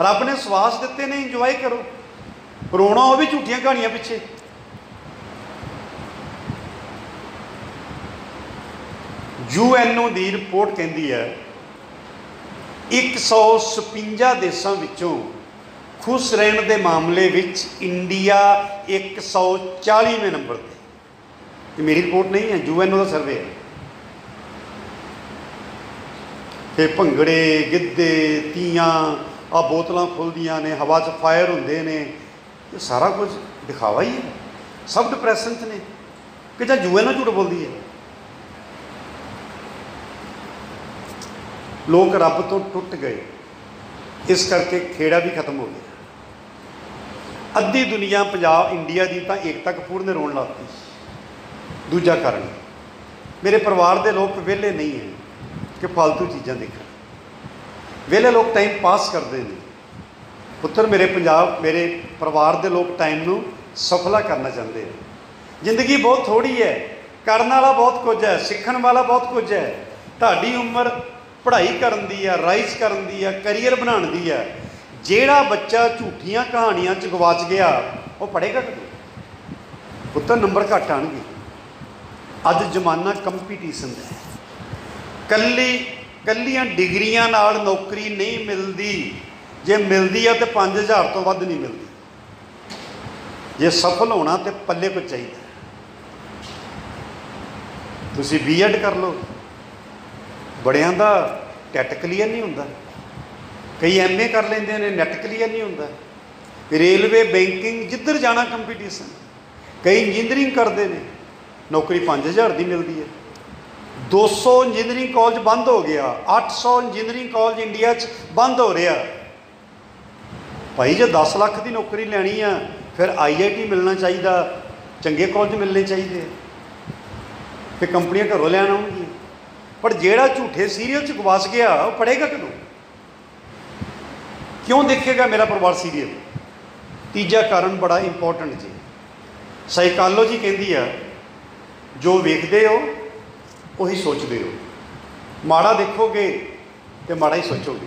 ਰੱਬ ਨੇ ਸਵਾਸ ਦਿੱਤੇ ਨੇ ਇੰਜੋਏ ਕਰੋ। ਰੋਣਾ, ਉਹ ਵੀ ਝੂਠੀਆਂ ਕਹਾਣੀਆਂ ਪਿੱਛੇ। ਯੂਐਨਓ ਦੀ ਰਿਪੋਰਟ ਕਹਿੰਦੀ ਹੈ 156 ਦੇਸ਼ਾਂ ਵਿੱਚੋਂ ਖੁਸ਼ ਰਹਿਣ ਦੇ ਮਾਮਲੇ ਵਿੱਚ ਇੰਡੀਆ 140ਵੇਂ ਨੰਬਰ ਤੇ। ਇਹ ਮੇਰੀ ਰਿਪੋਰਟ ਨਹੀਂ ਹੈ ਯੂਐਨਓ ਦਾ ਸਰਵੇ ਹੈ। ਤੇ ਭੰਗੜੇ, ਗਿੱਧੇ, ਤੀਆਂ ਆ ਬੋਤਲਾਂ ਖੁੱਲਦੀਆਂ ਨੇ, ਹਵਾ 'ਚ ਫਾਇਰ ਹੁੰਦੇ ਨੇ। ਇਹ ਸਾਰਾ ਕੁਝ ਦਿਖਾਵਾ ਹੀ ਹੈ। ਸਭ ਡਿਪਰੈਸ਼ਨ 'ਚ ਨੇ। ਕਿ ਜਾਂ ਜੂਏ ਯੂਐਨਓ ਝੂਠ ਬੋਲਦੀ ਹੈ? ਲੋਕ ਰੱਬ ਤੋਂ ਟੁੱਟ ਗਏ। ਇਸ ਕਰਕੇ ਖੇੜਾ ਵੀ ਖਤਮ ਹੋ ਗਿਆ। ਅੱਧੀ ਦੁਨੀਆ ਪੰਜਾਬ, ਇੰਡੀਆ ਦੀ ਤਾਂ ਏਕਤਾ ਕਪੂਰ ਨੇ ਰੋਣ ਲਾਤੀ ਦੂਜਾ ਕਾਰਨ, ਮੇਰੇ ਪਰਿਵਾਰ ਦੇ ਲੋਕ ਵਿਹਲੇ ਨਹੀਂ ਹੈ ਕਿ ਫालतू ਚੀਜ਼ਾਂ ਦੇਖਣ। ਵਿਹਲੇ ਲੋਕ ਟਾਈਮ ਪਾਸ ਕਰਦੇ ਨੇ। ਪੁੱਤਰ ਮੇਰੇ ਪੰਜਾਬ, ਮੇਰੇ ਪਰਿਵਾਰ ਦੇ ਲੋਕ ਟਾਈਮ ਨੂੰ ਸਫਲਾ ਕਰਨਾ ਚਾਹੁੰਦੇ ਨੇ। ਜ਼ਿੰਦਗੀ ਬਹੁਤ ਥੋੜੀ ਹੈ, ਕਰਨ ਵਾਲਾ ਬਹੁਤ ਕੁਝ ਹੈ, ਸਿੱਖਣ ਵਾਲਾ ਬਹੁਤ ਕੁਝ ਹੈ। ਤੁਹਾਡੀ ਉਮਰ ਪੜ੍ਹਾਈ ਕਰਨ ਦੀ ਹੈ ਰਾਈਜ਼ ਕਰਨ ਦੀ ਹੈ ਕੈਰੀਅਰ ਬਣਾਉਣ ਦੀ ਹੈ। ਜਿਹੜਾ ਬੱਚਾ ਝੂਠੀਆਂ ਕਹਾਣੀਆਂ 'ਚ ਗਵਾਚ ਗਿਆ, ਉਹ ਪੜ੍ਹੇਗਾ ਕਦੋਂ? ਪੁੱਤਰ ਨੰਬਰ ਘੱਟ ਆਣਗੇ ਅੱਜ ਜ਼ਮਾਨਾ ਕੰਪੀਟੀਸ਼ਨ ਦਾ ਹੈ। ਕੱਲੀ ਕੱਲੀਆਂ ਡਿਗਰੀਆਂ ਨਾਲ ਨੌਕਰੀ ਨਹੀਂ ਮਿਲਦੀ। ਜੇ ਮਿਲਦੀ ਆ ਤੇ 5000 ਤੋਂ ਵੱਧ ਨਹੀਂ ਮਿਲਦੀ। ਜੇ ਸਫਲ ਹੋਣਾ ਤੇ ਪੱਲੇ ਕੁਝ ਚਾਹੀਦਾ। ਤੁਸੀਂ ਬੀਐਡ ਕਰ ਲਓ। ਬੜਿਆਂ ਦਾ ਟੈਟ ਕਲੀਅਰ ਨਹੀਂ ਹੁੰਦਾ। ਕਈ ਐਮਏ ਕਰ ਲੈਂਦੇ ਨੇ, ਨੈਟ ਕਲੀਅਰ ਨਹੀਂ ਹੁੰਦਾ। ਰੇਲਵੇ ਬੈਂਕਿੰਗ ਜਿੱਧਰ ਜਾਣਾ ਕੰਪੀਟੀਸ਼ਨ, ਕਈ ਇੰਜੀਨੀਅਰਿੰਗ ਕਰਦੇ ਨੇ, ਨੌਕਰੀ 5000 ਦੀ ਮਿਲਦੀ ਹੈ। 200 ਇੰਜੀਨੀਅਰਿੰਗ ਕਾਲਜ ਬੰਦ ਹੋ ਗਿਆ 800 ਇੰਜੀਨੀਅਰਿੰਗ ਕਾਲਜ ਇੰਡੀਆ 'ਚ ਬੰਦ ਹੋ ਰਿਹਾ। ਭਾਈ, ਜੇ 10 ਲੱਖ ਦੀ ਨੌਕਰੀ ਲੈਣੀ ਆ, ਫਿਰ ਆਈਆਈਟੀ ਮਿਲਣਾ ਚਾਹੀਦਾ, ਚੰਗੇ ਕਾਲਜ ਮਿਲਣੇ ਚਾਹੀਦੇ। ਤੇ ਕੰਪਨੀਆਂ ਘਰੋਂ ਲੈਣ ਆਉਣਗੀਆਂ। ਪਰ ਜਿਹੜਾ ਝੂਠੇ ਸੀਰੀਅਲ 'ਚ ਗਵਾਚ ਗਿਆ, ਉਹ ਪੜੇਗਾ ਕਦੋਂ? ਕਿਉਂ ਦੇਖੇਗਾ ਮੇਰਾ ਪਰਿਵਾਰ ਸੀਰੀਅਲ ਤੀਜਾ ਕਾਰਨ ਬੜਾ ਇੰਪੋਰਟੈਂਟ ਜੀ। ਸਾਈਕਾਲੋਜੀ ਕਹਿੰਦੀ ਆ, ਜੋ ਵੇਖਦੇ ਹੋ ਉਹੀ ਸੋਚਦੇ ਹੋ। ਮਾੜਾ ਦੇਖੋਗੇ ਤੇ ਮਾੜਾ ਹੀ ਸੋਚੋਗੇ।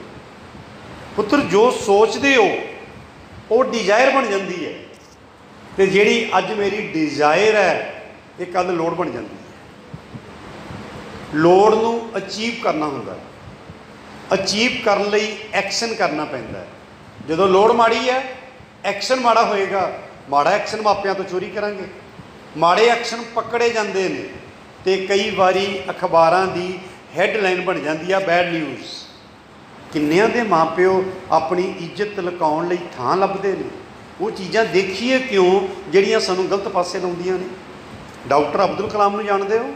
ਪੁੱਤਰ, ਜੋ ਸੋਚਦੇ ਹੋ, ਉਹ ਡਿਜ਼ਾਇਰ ਬਣ ਜਾਂਦੀ ਹੈ। ਤੇ ਜਿਹੜੀ ਅੱਜ ਮੇਰੀ ਡਿਜ਼ਾਇਰ ਹੈ, ਇਹ ਕੱਲ ਲੋੜ ਬਣ ਜਾਂਦੀ ਹੈ। ਲੋੜ ਨੂੰ ਅਚੀਵ ਕਰਨਾ ਹੁੰਦਾ ਹੈ। ਅਚੀਵ ਕਰਨ ਲਈ ਐਕਸ਼ਨ ਕਰਨਾ ਪੈਂਦਾ ਹੈ। ਜਦੋਂ ਲੋੜ ਮਾੜੀ ਹੈ ਐਕਸ਼ਨ ਮਾੜਾ ਹੋਏਗਾ। ਮਾੜਾ ਐਕਸ਼ਨ ਮਾਪਿਆਂ ਤੋਂ ਚੋਰੀ ਕਰਾਂਗੇ। ਮਾੜੇ ਐਕਸ਼ਨ ਪਕੜੇ ਜਾਂਦੇ ਨੇ। ਤੇ ਕਈ ਵਾਰੀ ਅਖਬਾਰਾਂ ਦੀ ਹੈਡਲਾਈਨ ਬਣ ਜਾਂਦੀ ਆ ਬੈਡ ਨਿਊਜ਼ ਕਿੰਨਿਆਂ ਦੇ ਮਾਪਿਓ ਆਪਣੀ ਇੱਜ਼ਤ ਲੁਕਾਉਣ ਲਈ ਥਾਂ ਲੱਭਦੇ ਨੇ? ਉਹ ਚੀਜ਼ਾਂ ਦੇਖੀਏ ਕਿਉਂ ਜਿਹੜੀਆਂ ਸਾਨੂੰ ਗਲਤ ਪਾਸੇ ਲਾਉਂਦੀਆਂ ਨੇ? ਡਾਕਟਰ ਅਬਦੁਲ ਕਲਾਮ ਨੂੰ ਜਾਣਦੇ ਹੋ?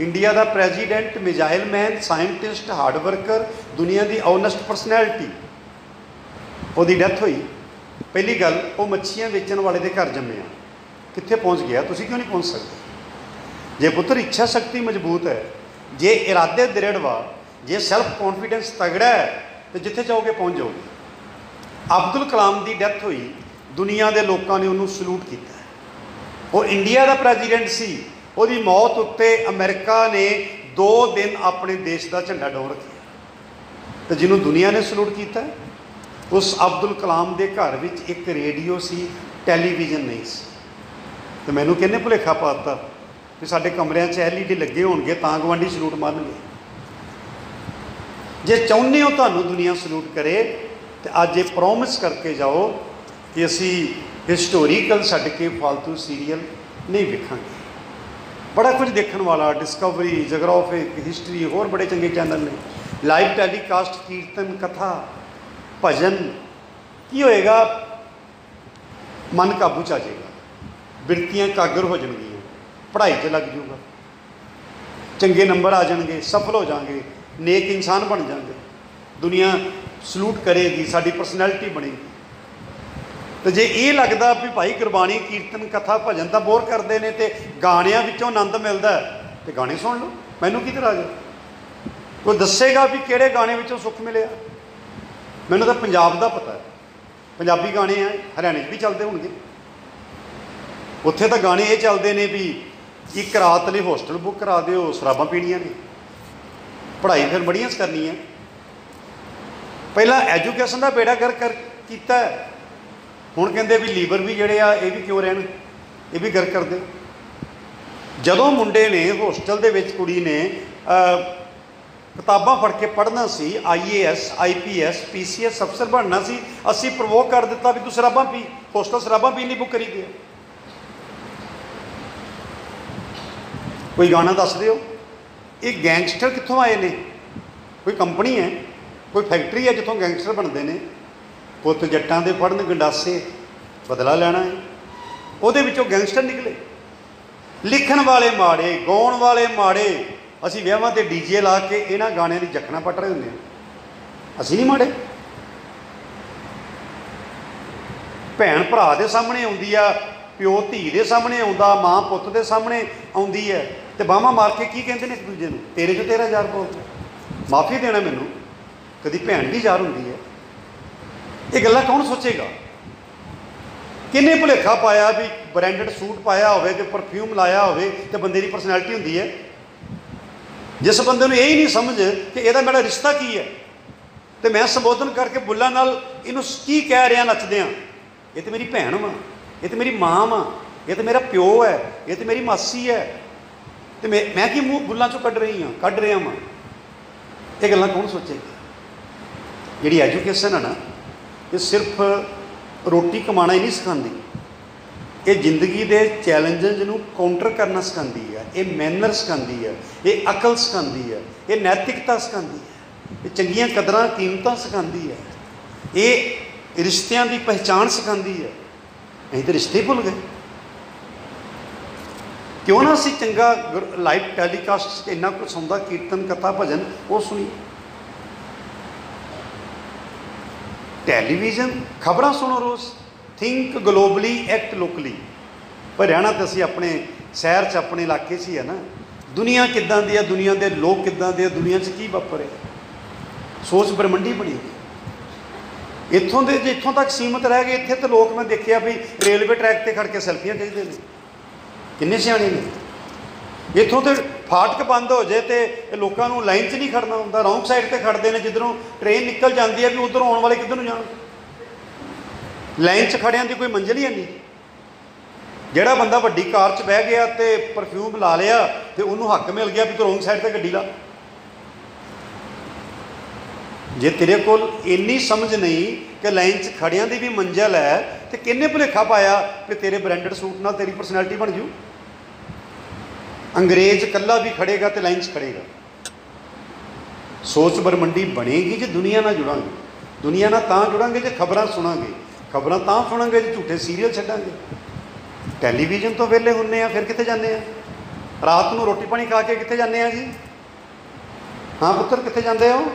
ਇੰਡੀਆ ਦਾ president, missile man, scientist, hard worker, ਦੁਨੀਆ ਦੀ ਓਨੈਸਟ ਪਰਸਨੈਲਿਟੀ ਉਹਦੀ ਡੈਥ ਹੋਈ। ਪਹਿਲੀ ਗੱਲ, ਉਹ ਮੱਛੀਆਂ ਵੇਚਣ ਵਾਲੇ ਦੇ ਘਰ ਜੰਮਿਆ ਕਿੱਥੇ ਪਹੁੰਚ ਗਿਆ? ਤੁਸੀਂ ਕਿਉਂ ਨਹੀਂ ਪਹੁੰਚ ਸਕਦੇ? ਜੇ ਪੁੱਤਰ ਇੱਛਾ ਸ਼ਕਤੀ ਮਜ਼ਬੂਤ ਹੈ, ਜੇ ਇਰਾਦੇ ਦ੍ਰਿੜਵਾ ਜੇ ਸੈਲਫ ਕੌਨਫੀਡੈਂਸ ਤਗੜਾ ਹੈ, ਤੇ ਜਿੱਥੇ ਚਾਹੋਗੇ ਪਹੁੰਚ ਜਾਓਗੇ। ਅਬਦੁਲ ਕਲਾਮ ਦੀ ਡੈਥ ਹੋਈ, ਦੁਨੀਆ ਦੇ ਲੋਕਾਂ ਨੇ ਉਹਨੂੰ ਸਲੂਟ ਕੀਤਾ ਉਹ ਇੰਡੀਆ ਦਾ ਪ੍ਰੈਜ਼ੀਡੈਂਟ ਸੀ। ਉਹਦੀ ਮੌਤ ਉੱਤੇ ਅਮਰੀਕਾ ਨੇ 2 ਦਿਨ ਆਪਣੇ ਦੇਸ਼ ਦਾ ਝੰਡਾ ਡੋਰ ਰੱਖਿਆ। ਤੇ ਜਿਹਨੂੰ ਦੁਨੀਆ ਨੇ ਸਲੂਟ ਕੀਤਾ ਉਸ ਅਬਦੁਲ ਕਲਾਮ ਦੇ ਘਰ ਵਿੱਚ ਇੱਕ ਰੇਡੀਓ ਸੀ, ਟੈਲੀਵਿਜ਼ਨ ਨਹੀਂ ਸੀ। ਤੇ ਮੈਨੂੰ ਕਿਹਨੇ ਭੁਲੇਖਾ ਪਾਤਾ ਕਿ ਸਾਡੇ ਕਮਰਿਆਂ 'ਚ ਐਲਈਡੀ ਲੱਗੇ ਹੋਣਗੇ ਤਾਂ ਗਵਾਂਢੀ ਸਲੂਟ ਮਾਰਨਗੇ ਜੇ ਚਾਹੁੰਦੇ ਹੋ ਤੁਹਾਨੂੰ ਦੁਨੀਆ ਸਲੂਟ ਕਰੇ, ਤੇ ਅੱਜ ਇਹ ਪ੍ਰੋਮਿਸ ਕਰਕੇ ਜਾਓ ਕਿ ਅਸੀਂ ਹਿਸਟੋਰੀਕਲ ਛੱਡ ਕੇ ਫालतू ਸੀਰੀਅਲ ਨਹੀਂ ਵੇਖਾਂਗੇ। ਬੜਾ ਕੁਝ ਦੇਖਣ ਵਾਲਾ ਡਿਸਕਵਰੀ ਜਗਰਾਫਿਕ ਹਿਸਟਰੀ ਹੋਰ ਬੜੇ ਚੰਗੇ ਚੈਨਲ ਨੇ। ਲਾਈਵ ਟੈਲੀਕਾਸਟ ਕੀਰਤਨ, ਕਥਾ, ਭਜਨ, ਕੀ ਹੋਏਗਾ? ਮਨ ਕਾਬੂ ਚ ਆ ਜਾਏਗਾ। ਬਿਰਤੀਆਂ ਕਾਗਰ ਹੋ ਜਾਣਗੀਆਂ। ਪੜ੍ਹਾਈ 'ਚ ਲੱਗ ਜਾਊਗਾ ਚੰਗੇ ਨੰਬਰ ਆ ਜਾਣਗੇ ਸਫਲ ਹੋ ਜਾਾਂਗੇ ਨੇਕ ਇਨਸਾਨ ਬਣ ਜਾਾਂਗੇ ਦੁਨੀਆ ਸਲੂਟ ਕਰੇਗੀ ਸਾਡੀ ਪਰਸਨੈਲਿਟੀ ਬਣੇਗੀ। ਤੇ ਜੇ ਇਹ ਲੱਗਦਾ ਵੀ ਭਾਈ ਕੁਰਬਾਨੀ ਕੀਰਤਨ ਕਥਾ ਭਜਨ ਤਾਂ ਬੋਰ ਕਰਦੇ ਨੇ ਤੇ ਗਾਣਿਆਂ ਵਿੱਚੋਂ ਆਨੰਦ ਮਿਲਦਾ ਹੈ, ਤੇ ਗਾਣੇ ਸੁਣ ਲਓ ਮੈਨੂੰ ਕੀ ਤਰ੍ਹਾਂ ਕੋਈ ਦੱਸੇਗਾ ਵੀ ਕਿਹੜੇ ਗਾਣੇ ਵਿੱਚੋਂ ਸੁੱਖ ਮਿਲਿਆ? ਮੈਨੂੰ ਤਾਂ ਪੰਜਾਬ ਦਾ ਪਤਾ ਹੈ। ਪੰਜਾਬੀ ਗਾਣੇ ਆ ਹਰਿਆਣੇ 'ਚ ਵੀ ਚੱਲਦੇ ਹੋਣਗੇ। ਉੱਥੇ ਤਾਂ ਗਾਣੇ ਇਹ ਚੱਲਦੇ ਨੇ ਵੀ ਇੱਕ ਰਾਤ ਲਈ ਹੋਸਟਲ ਬੁੱਕ ਕਰਾ ਦਿਓ, ਸ਼ਰਾਬਾਂ ਪੀਣੀਆਂ ਨੇ। ਪੜ੍ਹਾਈ ਫਿਰ ਬੜੀਆਂ ਕਰਨੀ ਹੈ ਪਹਿਲਾਂ ਐਜੂਕੇਸ਼ਨ ਦਾ ਬੇੜਾ ਕਰ ਕਰ ਕੀਤਾ ਹੁਣ ਕਹਿੰਦੇ ਵੀ ਲੀਵਰ ਵੀ ਜਿਹੜੇ ਆ, ਇਹ ਵੀ ਕਿਉਂ ਰਹਿਣ? ਇਹ ਵੀ ਗਰ ਕਰਦੇ। ਜਦੋਂ ਮੁੰਡੇ ਨੇ ਹੋਸਟਲ ਦੇ ਵਿੱਚ ਕੁੜੀ ਨੇ ਕਿਤਾਬਾਂ ਫੜ ਕੇ ਪੜ੍ਹਨਾ ਸੀ ਆਈਏਐਸ ਆਈਪੀਐਸ ਪੀਸੀਐਸ ਅਫਸਰ ਬਣਨਾ ਸੀ, ਅਸੀਂ ਪ੍ਰਵੋਕ ਕਰ ਦਿੱਤਾ ਵੀ ਤੂੰ ਸ਼ਰਾਬਾਂ ਪੀ। ਹੋਸਟਲ ਸ਼ਰਾਬਾਂ ਪੀਣ ਲਈ ਬੁੱਕ ਕਰੀ ਗਿਆ। ਕੋਈ ਗਾਣਾ ਦੱਸ ਦਿਓ। ਇਹ ਗੈਂਗਸਟਰ ਕਿੱਥੋਂ ਆਏ ਨੇ? ਕੋਈ ਕੰਪਨੀ ਹੈ? ਕੋਈ ਫੈਕਟਰੀ ਹੈ ਜਿੱਥੋਂ ਗੈਂਗਸਟਰ ਬਣਦੇ ਨੇ? ਪੁੱਤ ਜੱਟਾਂ ਦੇ ਫੜਨ ਗੰਡਾਸੇ ਬਦਲਾ ਲੈਣਾ ਹੈ। ਉਹਦੇ ਵਿੱਚੋਂ ਗੈਂਗਸਟਰ ਨਿਕਲੇ। ਲਿਖਣ ਵਾਲੇ ਮਾੜੇ, ਗਾਉਣ ਵਾਲੇ ਮਾੜੇ, ਅਸੀਂ ਵਿਆਹਾਂ ਤੇ ਡੀਜੇ ਲਾ ਕੇ ਇਹਨਾਂ ਗਾਣਿਆਂ ਦੀ ਜਖਣਾ ਪੱਟ ਰਹੇ ਹੁੰਦੇ ਹਾਂ। ਅਸੀਂ ਨਹੀਂ ਮਾੜੇ। ਭੈਣ ਭਰਾ ਦੇ ਸਾਹਮਣੇ ਆਉਂਦੀ ਆ, ਪਿਓ ਧੀ ਦੇ ਸਾਹਮਣੇ ਆਉਂਦਾ, ਮਾਂ ਪੁੱਤ ਦੇ ਸਾਹਮਣੇ ਆਉਂਦੀ ਹੈ। ਤੇ ਬਾਹਾਂ ਮਾਰ ਕੇ ਕੀ ਕਹਿੰਦੇ ਨੇ ਇੱਕ ਦੂਜੇ ਨੂੰ? ਤੇਰੇ ਚੋਂ ਤੇਰਾ ਯਾਰ ਬੋਲਦਾ ਮਾਫੀ ਦੇਣਾ ਮੈਨੂੰ। ਕਦੀ ਭੈਣ ਦੀ ਯਾਰ ਹੁੰਦੀ ਹੈ। ਇਹ ਗੱਲਾਂ ਕੌਣ ਸੋਚੇਗਾ? ਕਿੰਨੇ ਭੁਲੇਖਾ ਪਾਇਆ ਵੀ ਬ੍ਰਾਂਡਡ ਸੂਟ ਪਾਇਆ ਹੋਵੇ ਤੇ ਪਰਫਿਊਮ ਲਾਇਆ ਹੋਵੇ ਤੇ ਬੰਦੇ ਦੀ ਪਰਸਨੈਲਿਟੀ ਹੁੰਦੀ ਹੈ। ਜਿਸ ਬੰਦੇ ਨੂੰ ਇਹ ਹੀ ਨਹੀਂ ਸਮਝ ਕਿ ਇਹਦਾ ਮੇਰਾ ਰਿਸ਼ਤਾ ਕੀ ਹੈ। ਤੇ ਮੈਂ ਸੰਬੋਧਨ ਕਰਕੇ ਬੁੱਲਾਂ ਨਾਲ ਇਹਨੂੰ ਕੀ ਕਹਿ ਰਿਹਾ ਨੱਚਦਿਆਂ ਇਹ ਤੇ ਮੇਰੀ ਭੈਣ ਵਾ। ਇਹ ਤੇ ਮੇਰੀ ਮਾਂ ਵਾ। ਇਹ ਤੇ ਮੇਰਾ ਪਿਓ ਹੈ। ਇਹ ਤੇ ਮੇਰੀ ਮਾਸੀ ਹੈ। ਤੇ ਮੈਂ ਮੈਂ ਕੀ ਮੂੰਹ ਬੁੱਲਾਂ ਚੋਂ ਕੱਢ ਰਹੀ ਹਾਂ? ਕੱਢ ਰਿਹਾ ਵਾਂ। ਇਹ ਗੱਲਾਂ ਕੌਣ ਸੋਚੇਗਾ ਜਿਹੜੀ ਐਜੂਕੇਸ਼ਨ ਹੈ ਨਾ, ਇਹ ਸਿਰਫ ਰੋਟੀ ਕਮਾਣਾ ਹੀ ਨਹੀਂ ਸਿਖਾਉਂਦੀ। ਇਹ ਜ਼ਿੰਦਗੀ ਦੇ ਚੈਲੰਜਸ ਨੂੰ ਕਾਊਂਟਰ ਕਰਨਾ ਸਿਖਾਉਂਦੀ ਹੈ ਇਹ ਮੈਨਰ ਸਿਖਾਉਂਦੀ ਹੈ ਇਹ ਅਕਲ ਸਿਖਾਉਂਦੀ ਹੈ ਇਹ ਨੈਤਿਕਤਾ ਸਿਖਾਉਂਦੀ ਹੈ ਇਹ ਚੰਗੀਆਂ ਕਦਰਾਂ, ਕੀਮਤਾਂ ਸਿਖਾਉਂਦੀ ਹੈ ਇਹ ਰਿਸ਼ਤਿਆਂ ਦੀ ਪਹਿਚਾਣ ਸਿਖਾਉਂਦੀ ਹੈ ਅਸੀਂ ਤਾਂ ਰਿਸ਼ਤੇ ਭੁੱਲ ਗਏ। ਕਿਉਂ ਨਾ ਅਸੀਂ ਚੰਗਾ ਲਾਈਵ ਟੈਲੀਕਾਸਟ 'ਚ ਇੰਨਾ ਕੁਝ ਹੁੰਦਾ ਕੀਰਤਨ, ਕਥਾ, ਭਜਨ, ਉਹ ਸੁਣੀ। ਟੈਲੀਵਿਜ਼ਨ ਖਬਰਾਂ ਸੁਣੋ ਰੋਜ਼। ਥਿੰਕ ਗਲੋਬਲੀ ਐਕਟ ਲੋਕਲੀ ਪਰ ਰਹਿਣਾ ਤਾਂ ਅਸੀਂ ਆਪਣੇ ਸ਼ਹਿਰ 'ਚ, ਆਪਣੇ ਇਲਾਕੇ 'ਚ ਹੀ ਹੈ ਨਾ। ਦੁਨੀਆ ਕਿੱਦਾਂ ਦੀ ਹੈ ਦੁਨੀਆ ਦੇ ਲੋਕ ਕਿੱਦਾਂ ਦੇ ਆ, ਦੁਨੀਆ 'ਚ ਕੀ ਵਾਪਰ ਰਿਹਾ। ਸੋਚ ਬ੍ਰਹਮੰਡੀ ਬਣੀ ਇੱਥੋਂ ਦੇ ਜੇ ਇੱਥੋਂ ਤੱਕ ਸੀਮਤ ਰਹਿ ਗਏ, ਇੱਥੇ ਤੇ ਲੋਕ ਮੈਂ ਦੇਖਿਆ ਵੀ ਰੇਲਵੇ ਟਰੈਕ ਤੇ ਖੜ ਕੇ ਸੈਲਫੀਆਂ ਖਿੱਚਦੇ ਨੇ। ਕਿੰਨੇ ਸਿਆਣੇ ਨੇ? ਇੱਥੋਂ ਤੇ ਫਾਟਕ ਬੰਦ ਹੋ ਜੇ ਤੇ ਲੋਕਾਂ ਨੂੰ ਲਾਈਨ 'ਚ ਨਹੀਂ ਖੜਨਾ ਹੁੰਦਾ ਰੌਂਗ ਸਾਈਡ ਤੇ ਖੜਦੇ ਨੇ, ਜਿੱਧਰੋਂ ਟ੍ਰੇਨ ਨਿਕਲ ਜਾਂਦੀ ਹੈ ਵੀ ਉਧਰੋਂ ਆਉਣ ਵਾਲੇ ਕਿੱਧਰ ਨੂੰ ਜਾਣ। ਲਾਈਨ 'ਚ ਖੜਿਆਂ ਦੀ ਕੋਈ ਮੰਜ਼ਿਲ ਹੀ ਨਹੀਂ। ਜਿਹੜਾ ਬੰਦਾ ਵੱਡੀ ਕਾਰ 'ਚ ਬਹਿ ਗਿਆ ਤੇ ਪਰਫਿਊਮ ਲਾ ਲਿਆ ਤੇ ਉਹਨੂੰ ਹੱਕ ਮਿਲ ਗਿਆ ਵੀ ਤੂੰ ਰੌਂਗ ਸਾਈਡ ਤੇ ਗੱਡੀ ਲਾ। ਜੇ ਤੇਰੇ ਕੋਲ ਇੰਨੀ ਸਮਝ ਨਹੀਂ ਕਿ ਲਾਈਨ 'ਚ ਖੜਿਆਂ ਦੀ ਵੀ ਮੰਜ਼ਿਲ ਹੈ, ਤੇ ਕਿੰਨੇ ਭੁਲੇਖਾ ਪਾਇਆ ਕਿ ਤੇਰੇ ਬ੍ਰਾਂਡਡ ਸੂਟ ਨਾਲ ਤੇਰੀ ਪਰਸਨੈਲਿਟੀ ਬਣ ਜੂ? ਅੰਗਰੇਜ਼ ਕੱਲਾ ਵੀ ਖੜੇਗਾ ਤੇ ਲਾਈਨ 'ਚ ਖੜੇਗਾ। ਸੋਚ ਬਰਮੰਡੀ ਬਣੇਗੀ ਜੇ ਦੁਨੀਆ ਨਾਲ ਜੁੜਾਂਗੇ। ਦੁਨੀਆ ਨਾਲ ਤਾਂ ਜੁੜਾਂਗੇ ਜੇ ਖਬਰਾਂ ਸੁਣਾਂਗੇ। ਖਬਰਾਂ ਤਾਂ ਸੁਣਾਂਗੇ ਜੇ ਝੂਠੇ ਸੀਰੀਅਲ ਛੱਡਾਂਗੇ। ਟੈਲੀਵਿਜ਼ਨ ਤੋਂ ਵਿਹਲੇ ਹੁੰਨੇ ਆ, ਫਿਰ ਕਿੱਥੇ ਜਾਂਦੇ ਆ? ਰਾਤ ਨੂੰ ਰੋਟੀ ਪਾਣੀ ਖਾ ਕੇ ਕਿੱਥੇ ਜਾਂਦੇ ਆ ਜੀ? ਹਾਂ ਪੁੱਤਰ, ਕਿੱਥੇ ਜਾਂਦੇ ਹੋ?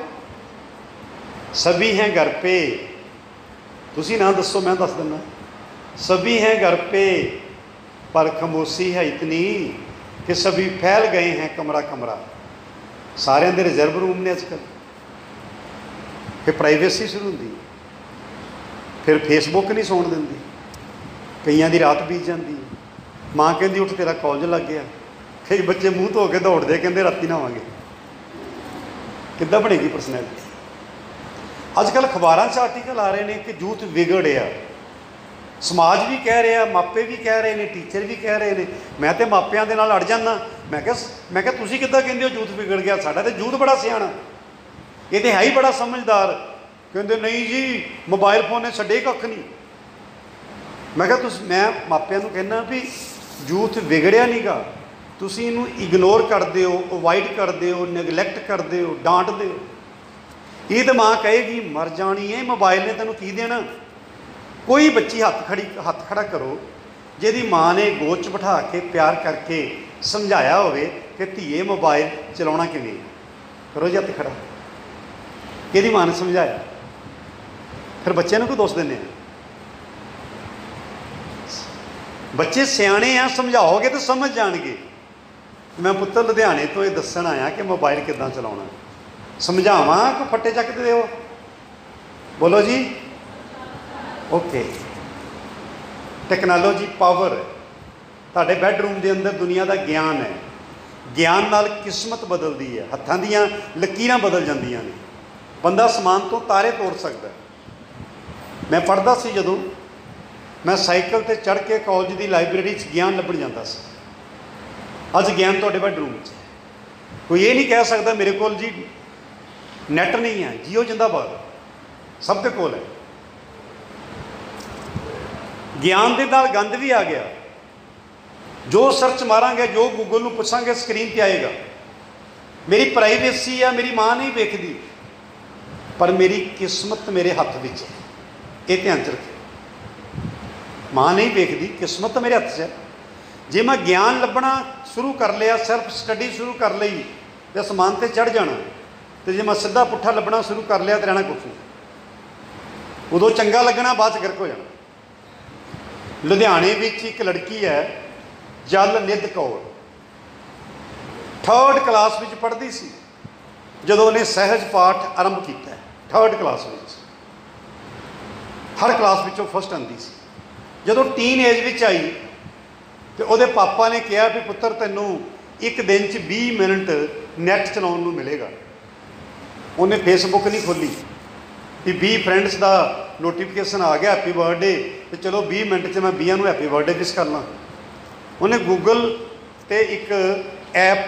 ਸਭੀ ਹੈ ਘਰ ਪੇ। ਤੁਸੀਂ ਨਾ ਦੱਸੋ, ਮੈਂ ਦੱਸ ਦਿੰਦਾ। ਸਭੀ ਹੈ ਘਰ ਪੇ, ਪਰ ਖਮੋਸੀ ਹੈ ਇਤਨੀ ਕਿ ਸਭੀ ਫੈਲ ਗਏ ਹੈ ਕਮਰਾ ਕਮਰਾ। ਸਾਰਿਆਂ ਦੇ ਰਿਜ਼ਰਵ ਰੂਮ ਨੇ ਅੱਜਕੱਲ ਫਿਰ ਪ੍ਰਾਈਵੇਸੀ ਸ਼ੁਰੂ ਹੁੰਦੀ ਫਿਰ ਫੇਸਬੁੱਕ ਨਹੀਂ ਸੌਣ ਦਿੰਦੀ। ਕਈਆਂ ਦੀ ਰਾਤ ਬੀਤ ਜਾਂਦੀ ਮਾਂ ਕਹਿੰਦੀ, ਉੱਠ, ਤੇਰਾ ਕਾਲਜ ਲੱਗ ਗਿਆ। ਕਈ ਬੱਚੇ ਮੂੰਹ ਧੋ ਕੇ ਦੌੜਦੇ, ਕਹਿੰਦੇ, ਰਾਤੀ ਨਹਾਵਾਂਗੇ। ਕਿੱਦਾਂ ਬਣੇਗੀ ਪਰਸਨੈਲਿਟੀ ਅੱਜ ਕੱਲ ਅਖਬਾਰਾਂ 'ਚ ਆਰਟੀਕਲ ਆ ਰਹੇ ਨੇ ਕਿ ਯੂਥ ਵਿਗੜਿਆ ਸਮਾਜ ਵੀ ਕਹਿ ਰਿਹਾ, ਮਾਪੇ ਵੀ ਕਹਿ ਰਹੇ ਨੇ ਟੀਚਰ ਵੀ ਕਹਿ ਰਹੇ ਨੇ। ਮੈਂ ਤੇ ਮਾਪਿਆਂ ਦੇ ਨਾਲ ਅੜ ਜਾਂਦਾ। ਮੈਂ ਕਿਹਾ ਮੈਂ ਕਿਹਾ, ਤੁਸੀਂ ਕਿੱਦਾਂ ਕਹਿੰਦੇ ਹੋ ਯੂਥ ਵਿਗੜ ਗਿਆ? ਸਾਡਾ ਤੇ ਯੂਥ ਬੜਾ ਸਿਆਣਾ। ਇਹ ਤੇ ਹੈ ਹੀ ਬੜਾ ਸਮਝਦਾਰ। ਕਹਿੰਦੇ, ਨਹੀਂ ਜੀ ਮੋਬਾਈਲ ਫੋਨ ਨੇ ਛੱਡੇ ਕੱਖ ਨਹੀਂ। ਮੈਂ ਕਿਹਾ, ਤੁਸੀਂ, ਮੈਂ ਮਾਪਿਆਂ ਨੂੰ ਕਹਿੰਦਾ ਵੀ ਯੂਥ ਵਿਗੜਿਆ ਨਹੀਂਗਾ ਤੁਸੀਂ ਇਹਨੂੰ ਇਗਨੋਰ ਕਰਦੇ ਹੋ ਅਵਾਇਡ ਕਰਦੇ ਹੋ ਨੈਗਲੈਕਟ ਕਰਦੇ ਹੋ, ਡਾਂਟਦੇ ਹੋ। ਇਹ ਤਾਂ ਮਾਂ ਕਹੇਗੀ, ਮਰ ਜਾਣੀ ਹੈ ਮੋਬਾਈਲ ਨੇ ਤੈਨੂੰ ਕੀ ਦੇਣਾ? ਕੋਈ ਬੱਚੀ ਹੱਥ ਖੜੀ, ਹੱਥ ਖੜਾ ਕਰੋ, ਜਿਹਦੀ ਮਾਂ ਨੇ ਗੋਦ 'ਚ ਬਿਠਾ ਕੇ ਪਿਆਰ ਕਰਕੇ ਸਮਝਾਇਆ ਹੋਵੇ ਕਿ ਧੀਏ, ਮੋਬਾਈਲ ਚਲਾਉਣਾ ਕਿਵੇਂ ਹੈ। ਕਰੋ ਜੀ ਹੱਥ ਖੜਾ। ਕਿਹਦੀ ਮਾਂ ਨੇ ਸਮਝਾਇਆ? ਫਿਰ ਬੱਚਿਆਂ ਨੂੰ ਕੋਈ ਦੋਸ਼ ਦਿੰਦੇ ਆ? ਬੱਚੇ ਸਿਆਣੇ ਆ, ਸਮਝਾਓਗੇ ਤਾਂ ਸਮਝ ਜਾਣਗੇ। ਮੈਂ ਪੁੱਤਰ ਲੁਧਿਆਣੇ ਤੋਂ ਇਹ ਦੱਸਣ ਆਇਆ ਕਿ ਮੋਬਾਈਲ ਕਿੱਦਾਂ ਚਲਾਉਣਾ। ਸਮਝਾਵਾਂ ਕਿ ਫੱਟੇ ਚੱਕਦੇ ਦਿਓ? ਬੋਲੋ ਜੀ। ਓਕੇ। ਟੈਕਨੋਲੋਜੀ ਪਾਵਰ ਤੁਹਾਡੇ ਬੈੱਡਰੂਮ ਦੇ ਅੰਦਰ ਦੁਨੀਆ ਦਾ ਗਿਆਨ ਹੈ। ਗਿਆਨ ਨਾਲ ਕਿਸਮਤ ਬਦਲਦੀ ਹੈ। ਹੱਥਾਂ ਦੀਆਂ ਲਕੀਰਾਂ ਬਦਲ ਜਾਂਦੀਆਂ ਨੇ। ਬੰਦਾ ਸਮਾਨ ਤੋਂ ਤਾਰੇ ਤੋੜ ਸਕਦਾ ਮੈਂ ਪੜ੍ਹਦਾ ਸੀ ਜਦੋਂ ਮੈਂ ਸਾਈਕਲ ਤੇ ਚੜ੍ਹ ਕੇ ਕਾਲਜ ਦੀ ਲਾਇਬ੍ਰੇਰੀ 'ਚ ਗਿਆਨ ਲੱਭਣ ਜਾਂਦਾ ਸੀ। ਅੱਜ ਗਿਆਨ ਤੁਹਾਡੇ ਬੈਡਰੂਮ 'ਚ ਹੈ। ਕੋਈ ਇਹ ਨਹੀਂ ਕਹਿ ਸਕਦਾ ਮੇਰੇ ਕੋਲ ਜੀ ਨੈਟ ਨਹੀਂ ਹੈ, ਜੀਓ ਜਿੰਦਾਬਾਦ। ਸਭ ਦੇ ਕੋਲ ਹੈ। ਗਿਆਨ ਦੇ ਨਾਲ ਗੰਦ ਵੀ ਆ ਗਿਆ। ਜੋ ਸਰਚ ਮਾਰਾਂਗੇ, ਜੋ ਗੂਗਲ ਨੂੰ ਪੁੱਛਾਂਗੇ ਸਕਰੀਨ ਤੇ ਆਏਗਾ। ਮੇਰੀ ਪ੍ਰਾਈਵੇਸੀ ਆ ਮੇਰੀ ਮਾਂ ਨਹੀਂ ਵੇਖਦੀ। ਪਰ ਮੇਰੀ ਕਿਸਮਤ ਮੇਰੇ ਹੱਥ ਵਿੱਚ ਹੈ। ਇਹ ਧਿਆਨ ਚ ਰੱਖਿਓ ਮਾਂ ਨਹੀਂ ਵੇਖਦੀ, ਕਿਸਮਤ ਮੇਰੇ ਹੱਥ 'ਚ ਹੈ। ਜੇ ਮੈਂ ਗਿਆਨ ਲੱਭਣਾ ਸ਼ੁਰੂ ਕਰ ਲਿਆ ਸਿਰਫ ਸਟੱਡੀ ਸ਼ੁਰੂ ਕਰ ਲਈ, ਤੇ ਅਸਮਾਨ ਤੇ ਚੜ ਜਾਣਾ। ਤੇ ਜੇ ਮੈਂ ਸਿੱਧਾ ਪੁੱਠਾ ਲੱਭਣਾ ਸ਼ੁਰੂ ਕਰ ਲਿਆ ਤੇ ਰਹਿਣਾ ਕੁਛ ਨਹੀਂ। ਉਦੋਂ ਚੰਗਾ ਲੱਗਣਾ, ਬਾਅਦ ਚ ਗਰਕ ਹੋ ਜਾਣਾ। ਲੁਧਿਆਣੇ ਵਿੱਚ ਇੱਕ ਲੜਕੀ ਹੈ, ਜਲ ਨਿੱਧ ਕੌਰ। ਥਰਡ ਕਲਾਸ ਵਿੱਚ ਪੜ੍ਹਦੀ ਸੀ। ਜਦੋਂ ਉਹਨੇ ਸਹਿਜ ਪਾਠ ਆਰੰਭ ਕੀਤਾ ਥਰਡ ਕਲਾਸ ਵਿੱਚ। ਹਰ ਕਲਾਸ ਵਿੱਚੋਂ ਫਸਟ ਆਂਦੀ ਸੀ। ਜਦੋਂ ਟੀਨ ਏਜ ਵਿੱਚ ਆਈ, ਤੇ ਉਹਦੇ ਪਾਪਾ ਨੇ ਕਿਹਾ ਵੀ ਪੁੱਤਰ, ਤੈਨੂੰ ਇੱਕ ਦਿਨ 'ਚ 20 ਮਿੰਟ ਨੈਟ ਚਲਾਉਣ ਨੂੰ ਮਿਲੇਗਾ। ਉਹਨੇ ਫੇਸਬੁੱਕ ਨਹੀਂ ਖੋਲੀ ਵੀ 20 ਫਰੈਂਡਸ ਦਾ ਨੋਟੀਫਿਕੇਸ਼ਨ ਆ ਗਿਆ ਹੈਪੀ ਬਰਥਡੇ ਤੇ ਚਲੋ 20 ਮਿੰਟ 'ਚ ਮੈਂ 20 ਨੂੰ ਹੈਪੀ ਬਰਥਡੇ ਵਿਸ਼ ਕਰ ਲਾਂ। ਉਹਨੇ ਗੂਗਲ ਤੇ ਇੱਕ ਐਪ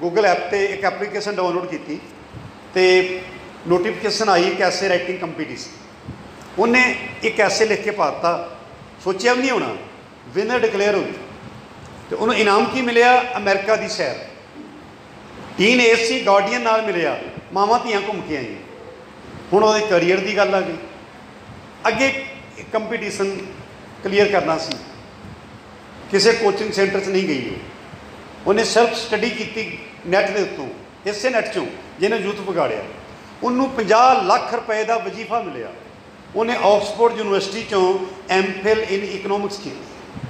ਗੂਗਲ ਐਪ ਤੇ ਇੱਕ ਐਪਲੀਕੇਸ਼ਨ ਡਾਊਨਲੋਡ ਕੀਤੀ ਤੇ ਨੋਟੀਫਿਕੇਸ਼ਨ ਆਈ ਇੱਕ ਐਸੇ ਰਾਈਟਿੰਗ ਕੰਪੀਟੀਸ਼ਨ ਉਹਨੇ ਇੱਕ ਐਸੇ ਲਿਖ ਕੇ ਪਾਤਾ। ਸੋਚਿਆ ਵੀ ਨਹੀਂ ਹੋਣਾ। ਵਿਨਰ ਡਿਕਲੇਅਰ ਹੋ ਗਈ। ਤੇ ਉਹਨੂੰ ਇਨਾਮ ਕੀ ਮਿਲਿਆ? ਅਮਰੀਕਾ ਦੀ ਸੈਰ। ਟੀਨ ਏਜ ਸੀ ਗਾਰਡੀਅਨ ਨਾਲ ਮਿਲਿਆ। ਮਾਵਾਂ ਧੀਆਂ ਘੁੰਮ ਕੇ ਆਈਆਂ। ਹੁਣ ਉਹਦੇ ਕੈਰੀਅਰ ਦੀ ਗੱਲ ਆ ਗਈ। ਅੱਗੇ ਕੰਪੀਟੀਸ਼ਨ ਕਲੀਅਰ ਕਰਨਾ ਸੀ। ਕਿਸੇ ਕੋਚਿੰਗ ਸੈਂਟਰ 'ਚ ਨਹੀਂ ਗਈ ਉਹਨੇ ਸੈਲਫ ਸਟੱਡੀ ਕੀਤੀ ਨੈਟ ਦੇ ਉੱਤੋਂ, ਇਸੇ ਨੈਟ 'ਚੋਂ, ਜਿਹਨੇ ਯੂਥ ਵਿਗਾੜਿਆ। ਉਹਨੂੰ 50 ਲੱਖ ਰੁਪਏ ਦਾ ਵਜ਼ੀਫਾ ਮਿਲਿਆ। ਉਹਨੇ ਆਕਸਫੋਰਡ ਯੂਨੀਵਰਸਿਟੀ 'ਚੋਂ ਐਮਫਿਲ ਇਨ ਇਕਨੋਮਿਕਸ ਕੀਤੀ।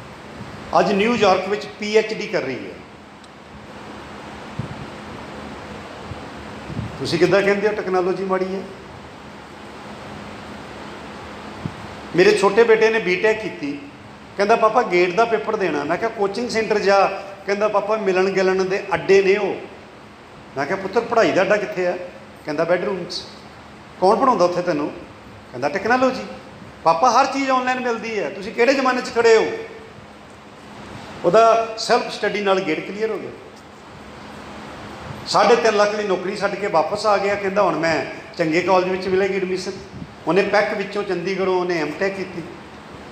ਅੱਜ ਨਿਊਯਾਰਕ ਵਿੱਚ ਡੀ ਕਰ ਰਹੀ ਹੈ। ਤੁਸੀਂ ਕਿੱਦਾਂ ਕਹਿੰਦੇ ਹੋ? ਟੈਕਨੋਲੋਜੀ ਮਾੜੀ ਹੈ। ਮੇਰੇ ਛੋਟੇ ਬੇਟੇ ਨੇ ਬੀਟੈਕ ਕੀਤੀ। ਕਹਿੰਦਾ, ਪਾਪਾ ਗੇਟ ਦਾ ਪੇਪਰ ਦੇਣਾ। ਮੈਂ ਕਿਹਾ ਕੋਚਿੰਗ ਸੈਂਟਰ ਜਾ। ਕਹਿੰਦਾ, ਪਾਪਾ ਮਿਲਣ ਗਿਲਣ ਦੇ ਅੱਡੇ ਨੇ ਉਹ। ਮੈਂ ਕਿਹਾ, ਪੁੱਤਰ, ਪੜ੍ਹਾਈ ਦਾ ਅੱਡਾ ਕਿੱਥੇ ਆ ਕਹਿੰਦਾ ਬੈਡਰੂਮ 'ਚ ਕੌਣ ਪੜਾਉਂਦਾ ਉੱਥੇ ਤੈਨੂੰ? ਕਹਿੰਦਾ ਟੈਕਨੋਲੋਜੀ ਪਾਪਾ, ਹਰ ਚੀਜ਼ ਆਨਲਾਈਨ ਮਿਲਦੀ ਹੈ। ਤੁਸੀਂ ਕਿਹੜੇ ਜ਼ਮਾਨੇ 'ਚ ਖੜੇ ਹੋ? ਉਹਦਾ ਸੈਲਫ ਸਟੱਡੀ ਨਾਲ ਗੇਟ ਕਲੀਅਰ ਹੋ ਗਿਆ। ਸਾਢੇ ਤਿੰਨ ਲੱਖ ਦੀ ਨੌਕਰੀ ਛੱਡ ਕੇ ਵਾਪਸ ਆ ਗਿਆ, ਕਹਿੰਦਾ ਹੁਣ ਮੈਂ ਚੰਗੇ ਕਾਲਜ ਵਿੱਚ ਮਿਲੇਗੀ ਐਡਮਿਸ਼ਨ ਉਹਨੇ ਪੈਕ ਵਿੱਚੋਂ ਚੰਡੀਗੜ੍ਹੋਂ ਉਹਨੇ ਐਮਟੈਕ ਕੀਤੀ।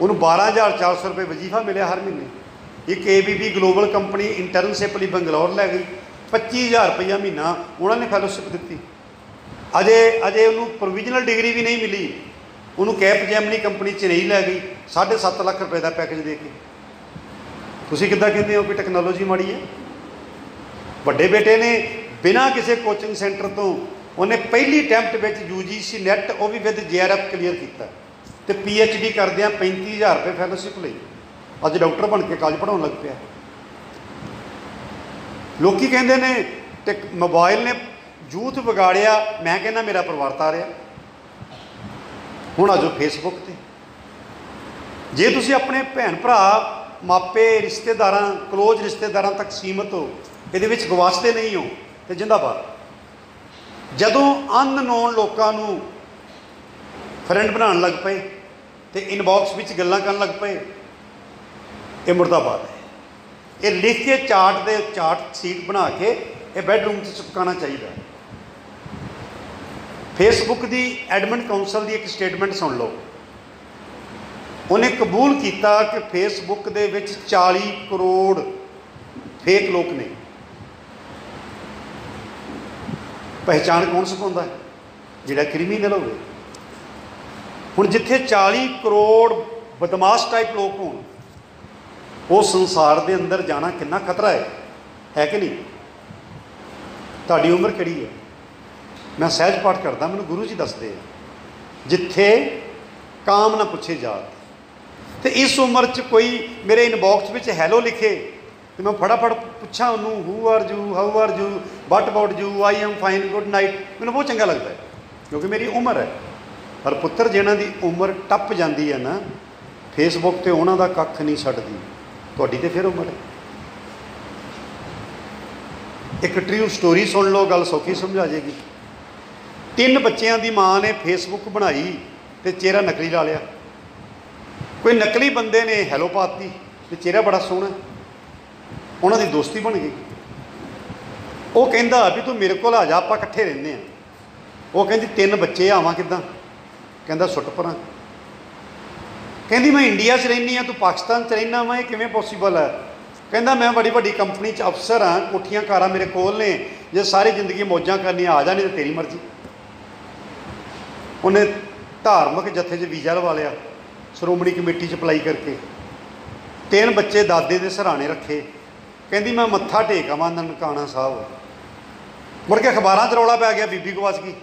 ਉਹਨੂੰ 12400 ਰੁਪਏ ਵਜ਼ੀਫਾ ਮਿਲਿਆ ਹਰ ਮਹੀਨੇ। ਇੱਕ ਏਬੀਬੀ ਗਲੋਬਲ ਕੰਪਨੀ ਇੰਟਰਨਸ਼ਿਪ ਲਈ ਬੰਗਲੌਰ ਲੈ ਗਈ। 25000 ਰੁਪਇਆ ਮਹੀਨਾ ਉਹਨਾਂ ਨੇ ਫੈਲੋਸ਼ਿਪ ਦਿੱਤੀ। ਅਜੇ ਅਜੇ ਉਹਨੂੰ ਪ੍ਰੋਵੀਜ਼ਨਲ ਡਿਗਰੀ ਵੀ ਨਹੀਂ ਮਿਲੀ। ਉਹਨੂੰ ਕੈਪ ਜੈਮਨੀ ਕੰਪਨੀ ਚ ਨਹੀਂ ਲੈ ਗਈ 7.5 ਲੱਖ ਰੁਪਏ ਦਾ ਪੈਕੇਜ ਦੇ ਕੇ। ਤੁਸੀਂ ਕਿੱਦਾਂ ਕਹਿੰਦੇ ਹੋ ਕਿ ਟੈਕਨੋਲੋਜੀ ਮਾੜੀ ਹੈ? ਵੱਡੇ ਬੇਟੇ ਨੇ ਬਿਨਾਂ ਕਿਸੇ ਕੋਚਿੰਗ ਸੈਂਟਰ ਤੋਂ ਉਹਨੇ ਪਹਿਲੀ ਅਟੈਂਪਟ ਵਿੱਚ UGC ਨੈਟ ਉਹ ਵੀ ਵਿਦ JRF ਕਲੀਅਰ ਕੀਤਾ। ਤੇ PhD ਕਰਦਿਆਂ 35000 ਰੁਪਏ ਫੈਲੋਸ਼ਿਪ ਲਈ। ਅੱਜ ਡਾਕਟਰ ਬਣ ਕੇ ਕਾਲਜ ਪੜਾਉਣ ਲੱਗ ਪਿਆ। ਲੋਕੀ ਕਹਿੰਦੇ ਨੇ, ਤੇ ਮੋਬਾਈਲ ਨੇ ਯੂਥ ਵਿਗਾੜਿਆ, ਮੈਂ ਕਹਿੰਦਾ ਮੇਰਾ ਪਰਿਵਾਰ ਤਾਰਿਆ ਹੁਣ ਆਜੋ ਫੇਸਬੁੱਕ ਤੇ। ਜੇ ਤੁਸੀਂ ਆਪਣੇ ਭੈਣ ਭਰਾ, ਮਾਪੇ, ਰਿਸ਼ਤੇਦਾਰਾਂ ਕਲੋਜ਼ ਰਿਸ਼ਤੇਦਾਰਾਂ ਤੱਕ ਸੀਮਤ ਹੋ, ਇਹਦੇ ਵਿੱਚ ਗਵਾਸਤੇ ਨਹੀਂ ਹੋ ਤੇ ਜਿੰਦਾਬਾਦ। ਜਦੋਂ ਅਨਨੋਨ ਲੋਕਾਂ ਨੂੰ ਫਰੈਂਡ ਬਣਾਉਣ ਲੱਗ ਪਏ ਤੇ ਇਨਬਾਕਸ ਵਿੱਚ ਗੱਲਾਂ ਕਰਨ ਲੱਗ ਪਏ, ਇਹ ਮੁਰਦਾਬਾਦ ਹੈ। ਇਹ ਲਿਖ ਕੇ ਚਾਰਟ ਦੇ ਚਾਰਟ ਸੀਟ ਬਣਾ ਕੇ ਇਹ ਬੈਡਰੂਮ 'ਚ ਚਿਪਕਾਉਣਾ ਚਾਹੀਦਾ। ਫੇਸਬੁੱਕ ਦੀ ਐਡਮਿਨ ਕਾਉਂਸਲ ਦੀ ਇੱਕ ਸਟੇਟਮੈਂਟ ਸੁਣ ਲਓ। ਉਹਨੇ ਕਬੂਲ ਕੀਤਾ ਕਿ ਫੇਸਬੁੱਕ ਦੇ ਵਿੱਚ 40 ਕਰੋੜ ਫੇਕ ਲੋਕ ਨੇ। ਪਹਿਚਾਣ ਕੌਣ ਸਿਖਾਉਂਦਾ ਹੈ? ਜਿਹੜਾ ਕ੍ਰਿਮੀਨਲ ਹੋਵੇ। ਹੁਣ ਜਿੱਥੇ 40 ਕਰੋੜ ਬਦਮਾਸ਼ ਟਾਈਪ ਲੋਕ ਹੋਣ, ਉਹ ਸੰਸਾਰ ਦੇ ਅੰਦਰ ਜਾਣਾ ਕਿੰਨਾ ਖਤਰਾ ਹੈ? ਹੈ ਕਿ ਨਹੀਂ? ਤੁਹਾਡੀ ਉਮਰ ਕਿਹੜੀ ਹੈ? ਮੈਂ ਸਹਿਜ ਪਾਠ ਕਰਦਾ, ਮੈਨੂੰ ਗੁਰੂ ਜੀ ਦੱਸਦੇ ਆ, ਜਿੱਥੇ ਕਾਮ ਨਾ ਪੁੱਛੇ ਜਾਤ। ਤੇ ਇਸ ਉਮਰ 'ਚ ਕੋਈ ਮੇਰੇ ਇਨਬਾਕਸ ਵਿੱਚ ਹੈਲੋ ਲਿਖੇ, ਤੇ ਮੈਂ ਫਟਾਫਟ ਪੁੱਛਾਂ ਉਹਨੂੰ who are you how are you what about you I am fine good night ਮੈਨੂੰ ਬਹੁਤ ਚੰਗਾ ਲੱਗਦਾ ਹੈ, ਕਿਉਂਕਿ ਮੇਰੀ ਉਮਰ ਹੈ। ਪਰ ਪੁੱਤਰ ਜਿਹਨਾਂ ਦੀ ਉਮਰ ਟੱਪ ਜਾਂਦੀ ਹੈ ਨਾ ਫੇਸਬੁੱਕ ਤੇ ਉਹਨਾਂ ਦਾ ਕੱਖ ਨਹੀਂ ਛੱਡਦੀ। ਤੁਹਾਡੀ ਤੇ ਫਿਰ ਉਮਰ ਹੈ। ਇੱਕ ਟ੍ਰੂ ਸਟੋਰੀ ਸੁਣ ਲਓ, ਗੱਲ ਸੌਖੀ ਸਮਝਾ ਜਾਏਗੀ ਤਿੰਨ ਬੱਚਿਆਂ ਦੀ ਮਾਂ ਨੇ ਫੇਸਬੁੱਕ ਬਣਾਈ ਤੇ ਚਿਹਰਾ ਨਕਲੀ ਲਾ ਲਿਆ। ਕੋਈ ਨਕਲੀ ਬੰਦੇ ਨੇ ਹੈਲੋ ਪਾਤੀ ਤੇ ਚਿਹਰਾ ਬੜਾ ਸੋਹਣਾ ਉਹਨਾਂ ਦੀ ਦੋਸਤੀ ਬਣ ਗਈ। ਉਹ ਕਹਿੰਦਾ ਵੀ ਤੂੰ ਮੇਰੇ ਕੋਲ ਆ ਜਾ, ਆਪਾਂ ਇਕੱਠੇ ਰਹਿੰਦੇ ਆ ਉਹ ਕਹਿੰਦੀ, ਤਿੰਨ ਬੱਚੇ ਆਵਾਂ ਕਿੱਦਾਂ? ਕਹਿੰਦਾ, ਸੁੱਟ ਪਰਾਂ। ਕਹਿੰਦੀ, ਮੈਂ ਇੰਡੀਆ 'ਚ ਰਹਿੰਦੀ ਆ ਤੂੰ ਪਾਕਿਸਤਾਨ 'ਚ ਰਹਿਣਾ ਵਾ, ਇਹ ਕਿਵੇਂ ਪੋਸੀਬਲ ਹੈ? ਕਹਿੰਦਾ, ਮੈਂ ਬੜੀ ਵੱਡੀ ਕੰਪਨੀ 'ਚ ਅਫਸਰ ਹਾਂ, ਕੋਠੀਆਂ ਕਾਰਾਂ ਮੇਰੇ ਕੋਲ ਨੇ, ਜੇ ਸਾਰੀ ਜ਼ਿੰਦਗੀ ਮੌਜਾਂ ਕਰਨੀਆਂ, ਆ ਜਾ ਨਹੀਂ ਤੇ ਤੇਰੀ ਮਰਜ਼ੀ। ਉਹਨੇ ਧਾਰਮਿਕ ਜਥੇ 'ਚ ਵੀਜ਼ਾ ਲਵਾ ਲਿਆ, ਸ਼੍ਰੋਮਣੀ ਕਮੇਟੀ 'ਚ ਅਪਲਾਈ ਕਰਕੇ। ਤਿੰਨ ਬੱਚੇ ਦਾਦੇ ਦੇ ਸਰਾਣੇ ਰੱਖੇ। ਕਹਿੰਦੀ ਮੈਂ ਮੱਥਾ ਟੇਕ ਆਵਾਂ ਨਨਕਾਣਾ ਸਾਹਿਬ। ਮੁੜ ਕੇ ਅਖਬਾਰਾਂ 'ਚ ਰੌਲਾ ਪੈ ਗਿਆ ਬੀਬੀ ਗਵਾਚ ਗਈ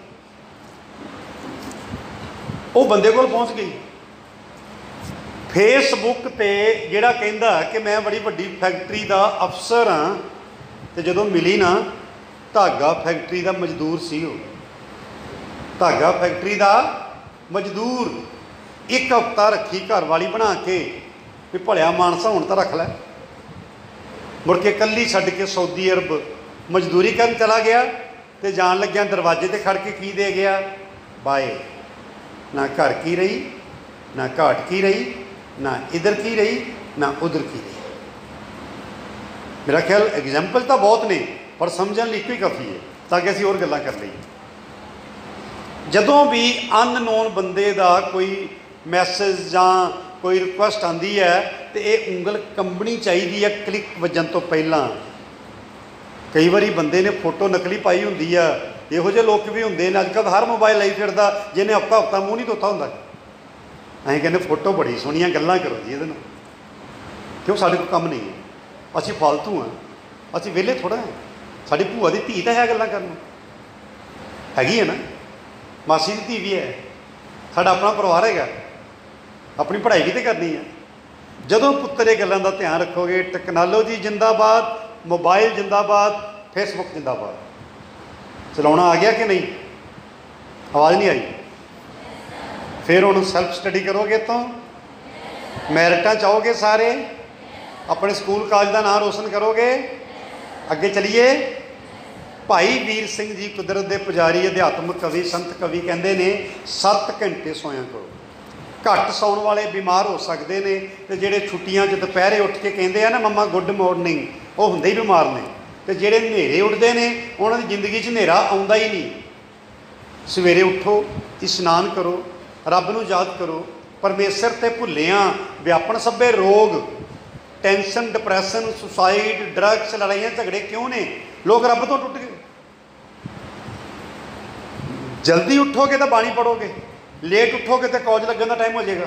ਉਹ ਬੰਦੇ ਕੋਲ ਪਹੁੰਚ ਗਈ। ਫੇਸਬੁੱਕ ਤੇ ਜਿਹੜਾ ਕਹਿੰਦਾ ਕਿ ਮੈਂ ਬੜੀ ਵੱਡੀ ਫੈਕਟਰੀ ਦਾ ਅਫਸਰ ਹਾਂ ਤੇ ਜਦੋਂ ਮਿਲੀ ਨਾ, ਧਾਗਾ ਫੈਕਟਰੀ ਦਾ ਮਜ਼ਦੂਰ ਸੀ ਉਹ। ਧਾਗਾ ਫੈਕਟਰੀ ਦਾ ਮਜ਼ਦੂਰ। ਇੱਕ ਹਫਤਾ ਰੱਖੀ ਘਰ ਵਾਲੀ ਬਣਾ ਕੇ ਵੀ ਭਲਿਆ ਮਾਨਸਾ ਹੁਣ ਤਾਂ ਰੱਖ ਲੈ। ਮੁੜ ਕੇ ਕੱਲੀ ਛੱਡ ਕੇ ਸਾਊਦੀ ਅਰਬ ਮਜ਼ਦੂਰੀ ਕਰਨ ਚਲਾ ਗਿਆ ਤੇ ਜਾਣ ਲੱਗਿਆ ਦਰਵਾਜ਼ੇ ਤੇ ਖੜ ਕੇ ਕੀ ਦੇ ਗਿਆ? ਬਾਏ। ਨਾ ਘਰ ਕੀ ਰਹੀ, ਨਾ ਘਾਟ ਕੀ ਰਹੀ, ਨਾ ਇਧਰ ਕੀ ਰਹੀ, ਨਾ ਉਧਰ ਕੀ ਰਹੀ। ਮੇਰਾ ਖਿਆਲ ਐਗਜ਼ਾਮਪਲ ਤਾਂ ਬਹੁਤ ਨੇ, ਪਰ ਸਮਝਣ ਲਈ ਇੱਕੋ ਹੀ ਕਾਫੀ ਹੈ, ਤਾਂ ਕਿ ਅਸੀਂ ਹੋਰ ਗੱਲਾਂ ਕਰ ਲਈਏ। ਜਦੋਂ ਵੀ ਅਨਨੋਨ ਬੰਦੇ ਦਾ ਕੋਈ ਮੈਸੇਜ ਜਾਂ ਕੋਈ ਰਿਕੁਐਸਟ ਆਂਦੀ ਹੈ ਤੇ ਇਹ ਉਂਗਲ ਕੰਬਣੀ ਚਾਹੀਦੀ ਹੈ ਕਲਿੱਕ ਵੱਜਣ ਤੋਂ ਪਹਿਲਾਂ। ਕਈ ਵਾਰੀ ਬੰਦੇ ਨੇ ਫੋਟੋ ਨਕਲੀ ਪਾਈ ਹੁੰਦੀ ਆ, ਇਹੋ ਜਿਹੇ ਲੋਕ ਵੀ ਹੁੰਦੇ ਨੇ ਅੱਜ ਅੱਜਕੱਲ ਹਰ ਮੋਬਾਈਲ ਲਈ ਫਿਰਦਾ, ਜਿਹਨੇ ਹਫਤਾ ਹਫਤਾ ਮੂੰਹ ਨਹੀਂ ਧੋਤਾ ਹੁੰਦਾ। ਅਸੀਂ ਕਹਿੰਦੇ ਫੋਟੋ ਬੜੀ ਸੋਹਣੀਆਂ ਗੱਲਾਂ ਕਰੋ ਜੀ ਇਹਦੇ ਨਾਲ। ਕਿਉਂ? ਸਾਡੇ ਕੋਲ ਕੰਮ ਨਹੀਂ ਹੈ। ਅਸੀਂ ਫਾਲਤੂ ਆ। ਅਸੀਂ ਵਿਹਲੇ ਥੋੜਾ ਹਾਂ ਸਾਡੀ ਭੂਆ ਦੀ ਧੀ ਤਾਂ ਹੈ ਗੱਲਾਂ ਕਰਨ ਨੂੰ। ਹੈਗੀ ਹੈ ਨਾ? ਮਾਸੀ ਦੀ ਧੀ ਵੀ ਹੈ। ਸਾਡਾ ਆਪਣਾ ਪਰਿਵਾਰ ਹੈਗਾ। ਆਪਣੀ ਪੜ੍ਹਾਈ ਵੀ ਤੇ ਕਰਨੀ ਹੈ? ਜਦੋਂ ਪੁੱਤਰ ਇਹ ਗੱਲਾਂ ਦਾ ਧਿਆਨ ਰੱਖੋਗੇ, ਟੈਕਨੋਲੋਜੀ ਜਿੰਦਾਬਾਦ, ਮੋਬਾਈਲ ਜਿੰਦਾਬਾਦ ਫੇਸਬੁੱਕ ਜਿੰਦਾਬਾਦ। ਚਲਾਉਣਾ ਆ ਗਿਆ ਕਿ ਨਹੀਂ? ਆਵਾਜ਼ ਨਹੀਂ ਆਈ? ਫਿਰ ਹੁਣ ਸੈਲਫ ਸਟੱਡੀ ਕਰੋਗੇ ਤਾਂ? ਮੈਰਿਟਾਂ ਚਾਹੋਗੇ ਸਾਰੇ? ਆਪਣੇ ਸਕੂਲ ਕਾਲਜ ਦਾ ਨਾਮ ਰੋਸ਼ਨ ਕਰੋਗੇ? ਅੱਗੇ ਚਲੀਏ? ਭਾਈ ਵੀਰ ਸਿੰਘ ਜੀ ਕੁਦਰਤ ਦੇ ਪੁਜਾਰੀ, ਅਧਿਆਤਮਕ ਕਵੀ, ਸੰਤ ਕਵੀ ਕਹਿੰਦੇ ਨੇ 7 ਘੰਟੇ ਸੋਇਆ ਕਰੋ। ਘੱਟ ਸੌਣ ਵਾਲੇ ਬਿਮਾਰ ਹੋ ਸਕਦੇ ਨੇ ਤੇ ਜਿਹੜੇ ਛੁੱਟੀਆਂ 'ਚ ਦੁਪਹਿਰੇ ਉੱਠ ਕੇ ਕਹਿੰਦੇ ਆ ਨਾ, ਮੰਮਾ, ਗੁੱਡ ਮਾਰਨਿੰਗ, ਉਹ ਹੁੰਦੇ ਹੀ ਬਿਮਾਰ ਨੇ। ਤੇ ਜਿਹੜੇ ਹਨੇਰੇ ਉੱਠਦੇ ਨੇ, ਉਹਨਾਂ ਦੀ ਜ਼ਿੰਦਗੀ 'ਚ ਹਨੇਰਾ ਆਉਂਦਾ ਹੀ ਨਹੀਂ। ਸਵੇਰੇ ਉੱਠੋ, ਇਸ਼ਨਾਨ ਕਰੋ, ਰੱਬ ਨੂੰ ਯਾਦ ਕਰੋ। ਪਰਮੇਸ਼ਰ ਤੇ ਭੁੱਲਿਆਂ ਵਿਆਪਨ ਸਭੇ ਰੋਗ, ਟੈਨਸ਼ਨ, ਡਿਪਰੈਸ਼ਨ, ਸੁਸਾਈਡ, ਡਰੱਗਸ, ਲੜਾਈਆਂ, ਝਗੜੇ ਕਿਉਂ ਨੇ? ਲੋਕ ਰੱਬ ਤੋਂ ਟੁੱਟ ਗਏ। ਜਲਦੀ ਉੱਠੋਗੇ ਤਾਂ ਬਾਣੀ ਪੜੋਗੇ ਲੇਟ ਉੱਠੋਗੇ ਤੇ ਕਾਲਜ ਲੱਗਣ ਦਾ ਟਾਈਮ ਹੋ ਜਾਏਗਾ।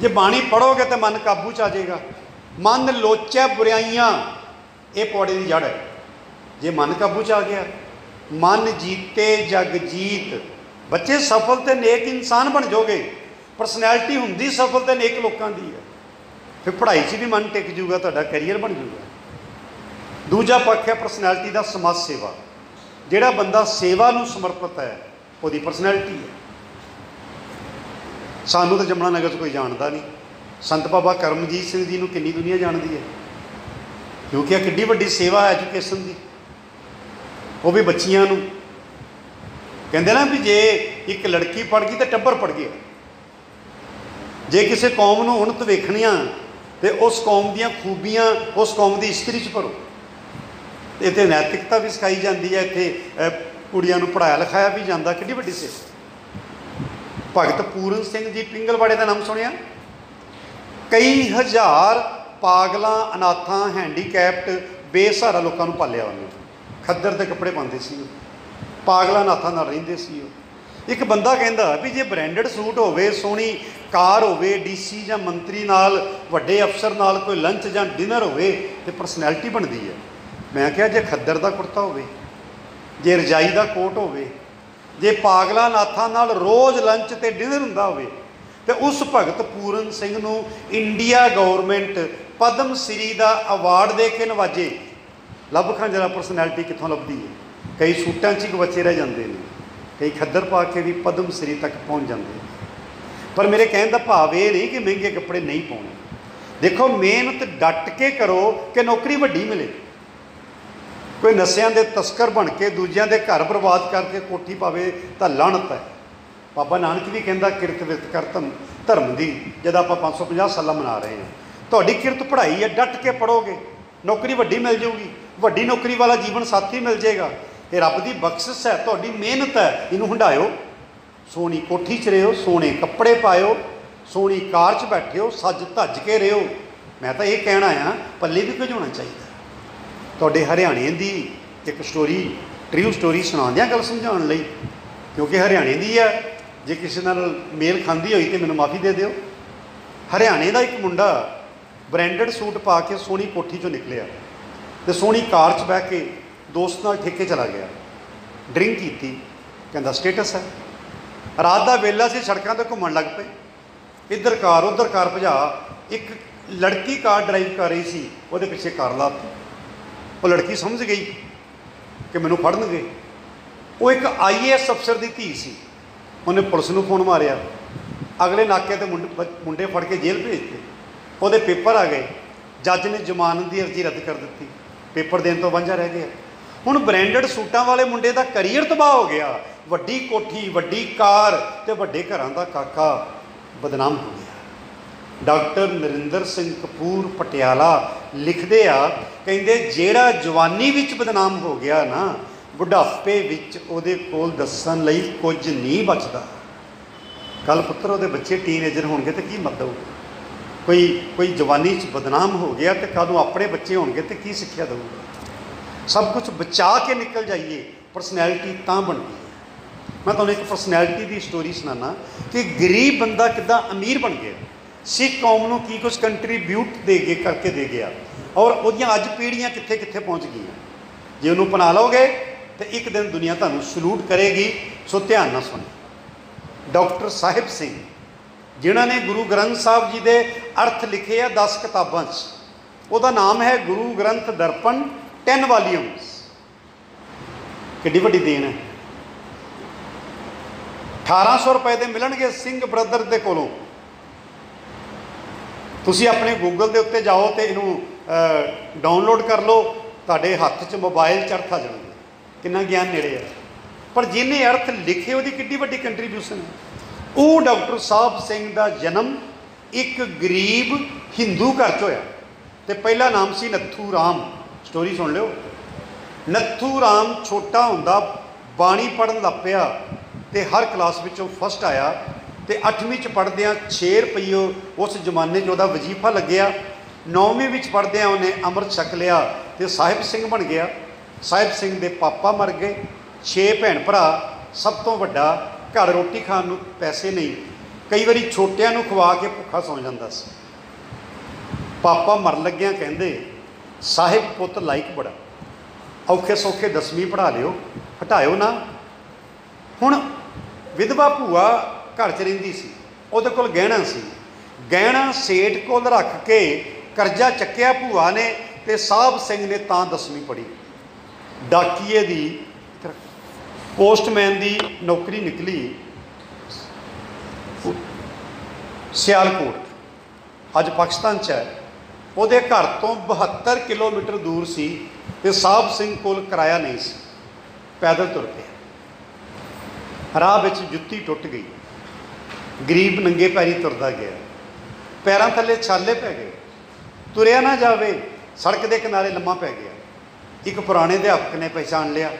ਜੇ ਬਾਣੀ ਪੜੋਗੇ ਤੇ ਮਨ ਕਾਬੂ ਚ ਆ ਜਾਏਗਾ। ਮਨ ਲੋਚੈ ਬੁਰਾਈਆਂ, ਇਹ ਪੌੜੇ ਦੀ ਜੜ ਹੈ। ਜੇ ਮਨ ਕਾਬੂ ਚ ਆ ਗਿਆ, ਮਨ ਜੀਤੇ ਜਗ ਜੀਤ। ਬੱਚੇ ਸਫਲ ਤੇ ਨੇਕ ਇਨਸਾਨ ਬਣ ਜਾਓਗੇ। ਪਰਸਨੈਲਿਟੀ ਹੁੰਦੀ ਸਫਲ ਤੇ ਨੇਕ ਲੋਕਾਂ ਦੀ ਹੈ। ਫਿਰ ਪੜ੍ਹਾਈ 'ਚ ਵੀ ਮਨ ਟਿਕ ਜੂਗਾ ਤੁਹਾਡਾ ਕੈਰੀਅਰ ਬਣ ਜੂਗਾ ਦੂਜਾ ਪੱਖ ਹੈ ਪਰਸਨੈਲਿਟੀ ਦਾ ਸਮਾਜ ਸੇਵਾ। ਜਿਹੜਾ ਬੰਦਾ ਸੇਵਾ ਨੂੰ ਸਮਰਪਿਤ ਹੈ, ਉਹਦੀ ਪਰਸਨੈਲਿਟੀ ਹੈ। ਸਾਨੂੰ ਤਾਂ ਜਮਨਾ ਨਗਰ 'ਚ ਕੋਈ ਜਾਣਦਾ ਨਹੀਂ। ਸੰਤ ਬਾਬਾ ਕਰਮਜੀਤ ਸਿੰਘ ਜੀ ਨੂੰ ਕਿੰਨੀ ਦੁਨੀਆ ਜਾਣਦੀ ਹੈ? ਕਿਉਂਕਿ ਇਹ ਕਿੱਡੀ ਵੱਡੀ ਸੇਵਾ ਹੈ ਐਜੂਕੇਸ਼ਨ ਦੀ। ਉਹ ਵੀ ਬੱਚੀਆਂ ਨੂੰ। ਕਹਿੰਦੇ ਨਾ ਵੀ ਜੇ ਇੱਕ ਲੜਕੀ ਪੜ ਗਈ ਤਾਂ ਟੱਬਰ ਪੜ ਗਿਆ। ਜੇ ਕਿਸੇ ਕੌਮ ਨੂੰ ਉਨਤ ਵੇਖਣੀਆਂ ਤੇ ਉਸ ਕੌਮ ਦੀਆਂ ਖੂਬੀਆਂ, ਉਸ ਕੌਮ ਦੀ ਇਸਤਰੀ ਚ ਭਰੋ। ਇੱਥੇ ਨੈਤਿਕਤਾ ਵੀ ਸਿਖਾਈ ਜਾਂਦੀ ਹੈ, ਇੱਥੇ ਕੁੜੀਆਂ ਨੂੰ ਪੜਾਇਆ ਲਿਖਾਇਆ ਵੀ ਜਾਂਦਾ, ਕਿੱਡੀ ਵੱਡੀ ਸੇਵਾ। ਭਗਤ ਪੂਰਨ ਸਿੰਘ ਜੀ ਪਿੰਗਲਵਾੜੇ ਦਾ ਨਾਮ ਸੁਣਿਆ? ਕਈ ਹਜ਼ਾਰ ਪਾਗਲਾਂ, ਅਨਾਥਾਂ ਹੈਂਡੀਕੈਪਟ ਬੇਸਹਾਰਾ ਲੋਕਾਂ ਨੂੰ ਪਾਲਿਆ ਉਹਨੇ। ਖੱਦਰ ਦੇ ਕੱਪੜੇ ਪਾਉਂਦੇ ਸੀ ਉਹ। ਪਾਗਲਾਂ, ਅਨਾਥਾਂ ਨਾਲ ਰਹਿੰਦੇ ਸੀ ਉਹ। ਇੱਕ ਬੰਦਾ ਕਹਿੰਦਾ ਵੀ ਜੇ ਬ੍ਰਾਂਡਡ ਸੂਟ ਹੋਵੇ, ਸੋਹਣੀ ਕਾਰ ਹੋਵੇ, ਡੀਸੀ ਜਾਂ ਮੰਤਰੀ ਨਾਲ, ਵੱਡੇ ਅਫਸਰ ਨਾਲ ਕੋਈ ਲੰਚ ਜਾਂ ਡਿਨਰ ਹੋਵੇ, ਤੇ ਪਰਸਨੈਲਿਟੀ ਬਣਦੀ ਹੈ। ਮੈਂ ਕਿਹਾ ਜੇ ਖੱਦਰ ਦਾ ਕੁੜਤਾ ਹੋਵੇ, ਜੇ ਰਜਾਈ ਦਾ ਕੋਟ ਹੋਵੇ ਜੇ ਪਾਗਲਾ ਨਾਥਾਂ ਨਾਲ ਰੋਜ਼ ਲੰਚ ਤੇ ਡਿਨਰ ਹੁੰਦਾ ਹੋਵੇ, ਤੇ ਉਸ ਭਗਤ ਪੂਰਨ ਸਿੰਘ ਨੂੰ ਇੰਡੀਆ ਗਵਰਨਮੈਂਟ ਪਦਮ ਸ੍ਰੀ ਦਾ ਅਵਾਰਡ ਦੇ ਕੇ ਨਵਾਜੇ। ਲੱਭ ਖਾਂ ਜਰਾ ਪਰਸਨੈਲਿਟੀ ਕਿੱਥੋਂ ਲੱਭਦੀ ਹੈ ਕਈ ਸੂਟਾਂ 'ਚ ਹੀ ਗਵੱਚੇ ਰਹਿ ਜਾਂਦੇ ਨੇ। ਕਈ ਖੱਦਰ ਪਾ ਕੇ ਵੀ ਪਦਮ ਸ੍ਰੀ ਤੱਕ ਪਹੁੰਚ ਜਾਂਦੇ ਨੇ। ਪਰ ਮੇਰੇ ਕਹਿਣ ਦਾ ਭਾਵ ਇਹ ਨਹੀਂ ਕਿ ਮਹਿੰਗੇ ਕੱਪੜੇ ਨਹੀਂ ਪਾਉਣੇ। ਦੇਖੋ, ਮਿਹਨਤ ਡਟ ਕੇ ਕਰੋ ਕਿ ਨੌਕਰੀ ਵੱਡੀ ਮਿਲੇ। ਕੋਈ ਨਸ਼ਿਆਂ ਦੇ ਤਸਕਰ ਬਣ ਕੇ ਦੂਜਿਆਂ ਦੇ ਘਰ ਬਰਬਾਦ ਕਰਕੇ ਕੋਠੀ ਪਾਵੇ ਤਾਂ ਲਾਹਣਤ ਹੈ। ਬਾਬਾ ਨਾਨਕ ਵੀ ਕਹਿੰਦਾ, ਕਿਰਤ ਵਿਰਤ ਕਰ ਧਰਮ ਧਰਮ ਦੀ, ਜਦ ਆਪਾਂ 550 ਸਾਲਾਂ ਮਨਾ ਰਹੇ ਹਾਂ। ਤੁਹਾਡੀ ਕਿਰਤ ਪੜ੍ਹਾਈ ਹੈ, ਡਟ ਕੇ ਪੜੋਗੇ ਨੌਕਰੀ ਵੱਡੀ ਮਿਲ ਜਾਊਗੀ, ਵੱਡੀ ਨੌਕਰੀ ਵਾਲਾ ਜੀਵਨ ਸਾਥੀ ਮਿਲ ਜਾਏਗਾ। ਇਹ ਰੱਬ ਦੀ ਬਖਸ਼ਿਸ਼ ਹੈ, ਤੁਹਾਡੀ ਮਿਹਨਤ ਹੈ, ਇਹਨੂੰ ਹੰਡਾਇਓ ਸੋਹਣੀ ਕੋਠੀ 'ਚ ਰਹੋ, ਸੋਹਣੇ ਕੱਪੜੇ ਪਾਇਓ, ਸੋਹਣੀ ਕਾਰ 'ਚ ਬੈਠਿਓ, ਸੱਜ ਧੱਜ ਕੇ ਰਹੋ। ਮੈਂ ਤਾਂ ਇਹ ਕਹਿਣਾ ਆ, ਪੱਲੇ ਵੀ ਕੁਝ ਹੋਣਾ ਚਾਹੀਦਾ। ਤੁਹਾਡੇ ਹਰਿਆਣੇ ਦੀ ਇੱਕ ਸਟੋਰੀ ਟ੍ਰਿਊ ਸਟੋਰੀ ਸੁਣਾਉਂਦਿਆਂ ਗੱਲ ਸਮਝਾਉਣ ਲਈ। ਕਿਉਂਕਿ ਹਰਿਆਣੇ ਦੀ ਹੈ, ਜੇ ਕਿਸੇ ਨਾਲ ਮੇਲ ਖਾਂਦੀ ਹੋਈ ਤੇ ਮੈਨੂੰ ਮਾਫੀ ਦੇ ਦਿਓ। ਹਰਿਆਣੇ ਦਾ ਇੱਕ ਮੁੰਡਾ ਬ੍ਰਾਂਡਡ ਸੂਟ ਪਾ ਕੇ ਸੋਹਣੀ ਕੋਠੀ ਚੋਂ ਨਿਕਲਿਆ ਤੇ ਸੋਹਣੀ ਕਾਰ 'ਚ ਬਹਿ ਕੇ ਦੋਸਤ ਨਾਲ ਠੇਕੇ ਚਲਾ ਗਿਆ। ਡਰਿੰਕ ਕੀਤੀ, ਕਹਿੰਦਾ ਸਟੇਟਸ ਹੈ। ਰਾਤ ਦਾ ਵੇਲਾ ਸੀ, ਸੜਕਾਂ ਤੇ ਘੁੰਮਣ ਲੱਗ ਪਏ। ਇੱਧਰ ਕਾਰ, ਉੱਧਰ ਕਾਰ ਭਜਾ, ਇੱਕ ਲੜਕੀ ਕਾਰ ਡਰਾਈਵ ਕਰ ਰਹੀ ਸੀ, ਉਹਦੇ ਪਿੱਛੇ ਕਾਰ ਲਾਤੀ ਉਹ ਲੜਕੀ ਸਮਝ ਗਈ ਕਿ ਮੈਨੂੰ ਫੜਨਗੇ। ਉਹ ਇੱਕ ਆਈਏਐਸ ਅਫਸਰ ਦੀ ਧੀ ਸੀ। ਉਹਨੇ ਪੁਲਿਸ ਨੂੰ ਫੋਨ ਮਾਰਿਆ। ਅਗਲੇ ਨਾਕੇ ਤੇ ਮੁੰਡੇ ਫੜ ਕੇ ਜੇਲ੍ਹ ਭੇਜ ਦਿੱਤੇ। ਉਹਦੇ ਪੇਪਰ ਆ ਗਏ। ਜੱਜ ਨੇ ਜ਼ਮਾਨਤ ਦੀ ਅਰਜ਼ੀ ਰੱਦ ਕਰ ਦਿੱਤੀ। ਪੇਪਰ ਦੇਣ ਤੋਂ ਵਾਂਝਾ ਰਹਿ ਗਿਆ। ਹੁਣ ਬ੍ਰਾਂਡਡ ਸੂਟਾਂ ਵਾਲੇ ਮੁੰਡੇ ਦਾ ਕੈਰੀਅਰ ਤਬਾਹ ਹੋ ਗਿਆ। ਵੱਡੀ ਕੋਠੀ, ਵੱਡੀ ਕਾਰ ਤੇ ਵੱਡੇ ਘਰਾਂ ਦਾ ਕਾਕਾ ਬਦਨਾਮ ਹੋ ਗਿਆ। ਡਾਕਟਰ ਨਰਿੰਦਰ ਸਿੰਘ ਕਪੂਰ ਪਟਿਆਲਾ ਲਿਖਦੇ ਆ, ਕਹਿੰਦੇ ਜਿਹੜਾ ਜਵਾਨੀ ਵਿੱਚ ਬਦਨਾਮ ਹੋ ਗਿਆ ਨਾ, ਬੁਢਾਪੇ ਵਿੱਚ ਉਹਦੇ ਕੋਲ ਦੱਸਣ ਲਈ ਕੁਝ ਨਹੀਂ ਬਚਦਾ। ਕੱਲ ਪੁੱਤਰ ਉਹਦੇ ਬੱਚੇ ਟੀਨੇਜਰ ਹੋਣਗੇ ਤੇ ਕੀ ਮਤਲਬ? ਕੋਈ ਕੋਈ ਜਵਾਨੀ 'ਚ ਬਦਨਾਮ ਹੋ ਗਿਆ ਤੇ ਕਦੋਂ ਆਪਣੇ ਬੱਚੇ ਹੋਣਗੇ ਤੇ ਕੀ ਸਿੱਖਿਆ ਦਊਗਾ ਸਭ ਕੁਝ ਬਚਾ ਕੇ ਨਿਕਲ ਜਾਈਏ ਪਰਸਨੈਲਿਟੀ ਤਾਂ ਬਣਦੀ ਹੈ। ਮੈਂ ਤੁਹਾਨੂੰ ਇੱਕ ਪਰਸਨੈਲਿਟੀ ਦੀ ਸਟੋਰੀ ਸੁਣਾਣਾ ਕਿ ਗਰੀਬ ਬੰਦਾ ਕਿੱਦਾਂ ਅਮੀਰ ਬਣ ਗਿਆ। ਸਿੱਖ ਕੌਮ ਨੂੰ ਕੀ ਕੁਝ ਕੰਟਰੀਬਿਊਟ ਦੇ ਕੇ ਕਰਕੇ ਦੇ ਗਿਆ। ਔਰ ਉਹਦੀਆਂ ਅੱਜ ਪੀੜ੍ਹੀਆਂ ਕਿੱਥੇ ਕਿੱਥੇ ਪਹੁੰਚ ਗਈਆਂ। ਜੇ ਉਹਨੂੰ ਅਪਣਾ ਲਓਗੇ, ਤੇ ਇੱਕ ਦਿਨ ਦੁਨੀਆ ਤੁਹਾਨੂੰ ਸਲੂਟ ਕਰੇਗੀ। ਸੋ ਧਿਆਨ ਨਾਲ ਸੁਣੋ। ਡਾਕਟਰ ਸਾਹਿਬ ਸਿੰਘ, ਜਿਨ੍ਹਾਂ ਨੇ ਗੁਰੂ ਗ੍ਰੰਥ ਸਾਹਿਬ ਜੀ ਦੇ ਅਰਥ ਲਿਖੇ ਆ 10 ਕਿਤਾਬਾਂ 'ਚ, ਉਹਦਾ ਨਾਮ ਹੈ ਗੁਰੂ ਗ੍ਰੰਥ ਦਰਪਣ 10 ਵਾਲੀਅਮਸ। ਕਿੱਡੀ ਵੱਡੀ ਦੇਣ ਹੈ। 1800 ਰੁਪਏ ਦੇ ਮਿਲਣਗੇ ਸਿੰਘ ਬ੍ਰਦਰ ਦੇ ਕੋਲੋਂ। ਤੁਸੀਂ ਆਪਣੇ ਗੂਗਲ ਦੇ ਉੱਤੇ ਜਾਓ ਤੇ ਇਹਨੂੰ ਡਾਊਨਲੋਡ ਕਰ ਲਓ। ਤੁਹਾਡੇ ਹੱਥ 'ਚ ਮੋਬਾਈਲ ਚਰਥ ਆ ਜਾਣਗੇ ਕਿੰਨਾ ਗਿਆਨ ਨੇੜੇ ਹੈ ਪਰ ਜਿਹਨੇ ਅਰਥ ਲਿਖੇ, ਉਹਦੀ ਕਿੱਡੀ ਵੱਡੀ ਕੰਟਰੀਬਿਊਸ਼ਨ ਹੈ। ਉਹ ਡਾਕਟਰ ਸਾਹਿਬ ਸਿੰਘ ਦਾ ਜਨਮ ਇੱਕ ਗਰੀਬ ਹਿੰਦੂ ਘਰ 'ਚ ਹੋਇਆ। ਤੇ ਪਹਿਲਾ ਨਾਮ ਸੀ ਨੱਥੂ ਰਾਮ। ਸਟੋਰੀ ਸੁਣ ਲਿਓ। ਨੱਥੂ ਰਾਮ ਛੋਟਾ ਹੁੰਦਾ, ਬਾਣੀ ਪੜਨ ਲੱਗ ਪਿਆ ਤੇ ਹਰ ਕਲਾਸ ਵਿੱਚੋਂ ਫਸਟ ਆਇਆ। ਤੇ 8ਵੀਂ ਚ ਪੜਦਿਆਂ 6 ਰੁਪਈਓ ਉਸ ਜ਼ਮਾਨੇ 'ਚ ਉਹਦਾ ਵਜ਼ੀਫਾ ਲੱਗਿਆ। 9ਵੀਂ ਵਿੱਚ ਪੜਦਿਆਂ ਉਹਨੇ ਅੰਮ੍ਰਿਤ ਛਕ ਲਿਆ ਤੇ ਸਾਹਿਬ ਸਿੰਘ ਬਣ ਗਿਆ। ਸਾਹਿਬ ਸਿੰਘ ਦੇ ਪਾਪਾ ਮਰ ਗਏ। 6 ਭੈਣ ਭਰਾ, ਸਭ ਤੋਂ ਵੱਡਾ ਘਰ ਰੋਟੀ ਖਾਣ ਨੂੰ ਪੈਸੇ ਨਹੀਂ। ਕਈ ਵਾਰੀ ਛੋਟਿਆਂ ਨੂੰ ਖਵਾ ਕੇ ਭੁੱਖਾ ਸੌਂ ਜਾਂਦਾ ਸੀ। ਪਾਪਾ ਮਰਨ ਲੱਗਿਆਂ ਕਹਿੰਦੇ, ਸਾਹਿਬ ਪੁੱਤ ਲਾਇਕ ਬੜਾ। ਔਖੇ ਸੌਖੇ ਦਸਵੀਂ ਪੜਾ ਲਿਓ, ਹਟਾਇਓ ਨਾ। ਹੁਣ ਵਿਧਵਾ ਭੂਆ ਘਰ 'ਚ ਰਹਿੰਦੀ ਸੀ। ਉਹਦੇ ਕੋਲ ਗਹਿਣਾ ਸੀ। ਗਹਿਣਾ ਸੇਠ ਕੋਲ ਰੱਖ ਕੇ ਕਰਜ਼ਾ ਚੱਕਿਆ ਭੂਆ ਨੇ ਤੇ ਸਾਹਿਬ ਸਿੰਘ ਨੇ ਤਾਂ ਦਸਵੀਂ ਪੜ੍ਹੀ। ਡਾਕੀਏ ਦੀ ਪੋਸਟਮੈਨ ਦੀ ਨੌਕਰੀ ਨਿਕਲੀ ਸਿਆਲਕੋਟ। ਅੱਜ ਪਾਕਿਸਤਾਨ 'ਚ ਹੈ। ਉਹਦੇ ਘਰ ਤੋਂ 72 ਕਿਲੋਮੀਟਰ ਦੂਰ ਸੀ ਤੇ ਸਾਹਿਬ ਸਿੰਘ ਕੋਲ ਕਿਰਾਇਆ ਨਹੀਂ ਸੀ। ਪੈਦਲ ਤੁਰ ਪਿਆ। ਰਾਹ ਵਿੱਚ ਜੁੱਤੀ ਟੁੱਟ ਗਈ। ਗਰੀਬ ਨੰਗੇ ਪੈਰੀ ਤੁਰਦਾ ਗਿਆ। ਪੈਰਾਂ ਥੱਲੇ ਛਾਲੇ ਪੈ ਗਏ। ਤੁਰਿਆ ਨਾ ਜਾਵੇ, ਸੜਕ ਦੇ ਕਿਨਾਰੇ ਲੰਮਾ ਪੈ ਗਿਆ। ਇੱਕ ਪੁਰਾਣੇ ਅਧਿਆਪਕ ਨੇ ਪਛਾਣ ਲਿਆ।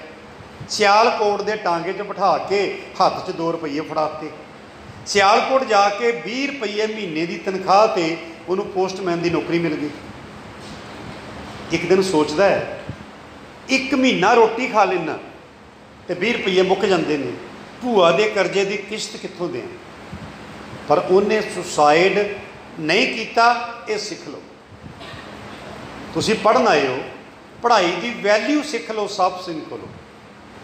ਸਿਆਲਕੋਟ ਦੇ ਟਾਂਗੇ 'ਚ ਬਿਠਾ ਕੇ ਹੱਥ 'ਚ 2 ਰੁਪਏ ਫੜਾਤੇ ਸਿਆਲਕੋਟ ਜਾ ਕੇ 20 ਰੁਪਏ ਮਹੀਨੇ ਦੀ ਤਨਖਾਹ ਤੇ ਉਹਨੂੰ ਪੋਸਟਮੈਨ ਦੀ ਨੌਕਰੀ ਮਿਲ ਗਈ। ਇੱਕ ਦਿਨ ਸੋਚਦਾ ਹੈ, ਇੱਕ ਮਹੀਨਾ ਰੋਟੀ ਖਾ ਲੈਣਾ ਤੇ 20 ਰੁਪਏ ਮੁੱਕ ਜਾਂਦੇ ਨੇ। ਭੂਆ ਦੇ ਕਰਜ਼ੇ ਦੀ ਕਿਸ਼ਤ ਕਿੱਥੋਂ ਦੇਂ ਪਰ ਉਹਨੇ ਸੁਸਾਈਡ ਨਹੀਂ ਕੀਤਾ, ਇਹ ਸਿੱਖ ਲਓ। ਤੁਸੀਂ ਪੜਨ ਆਏ ਹੋ, ਪੜ੍ਹਾਈ ਦੀ ਵੈਲਿਊ ਸਿੱਖ ਲਓ ਸਾਹਿਬ ਸਿੰਘ ਕੋਲੋਂ।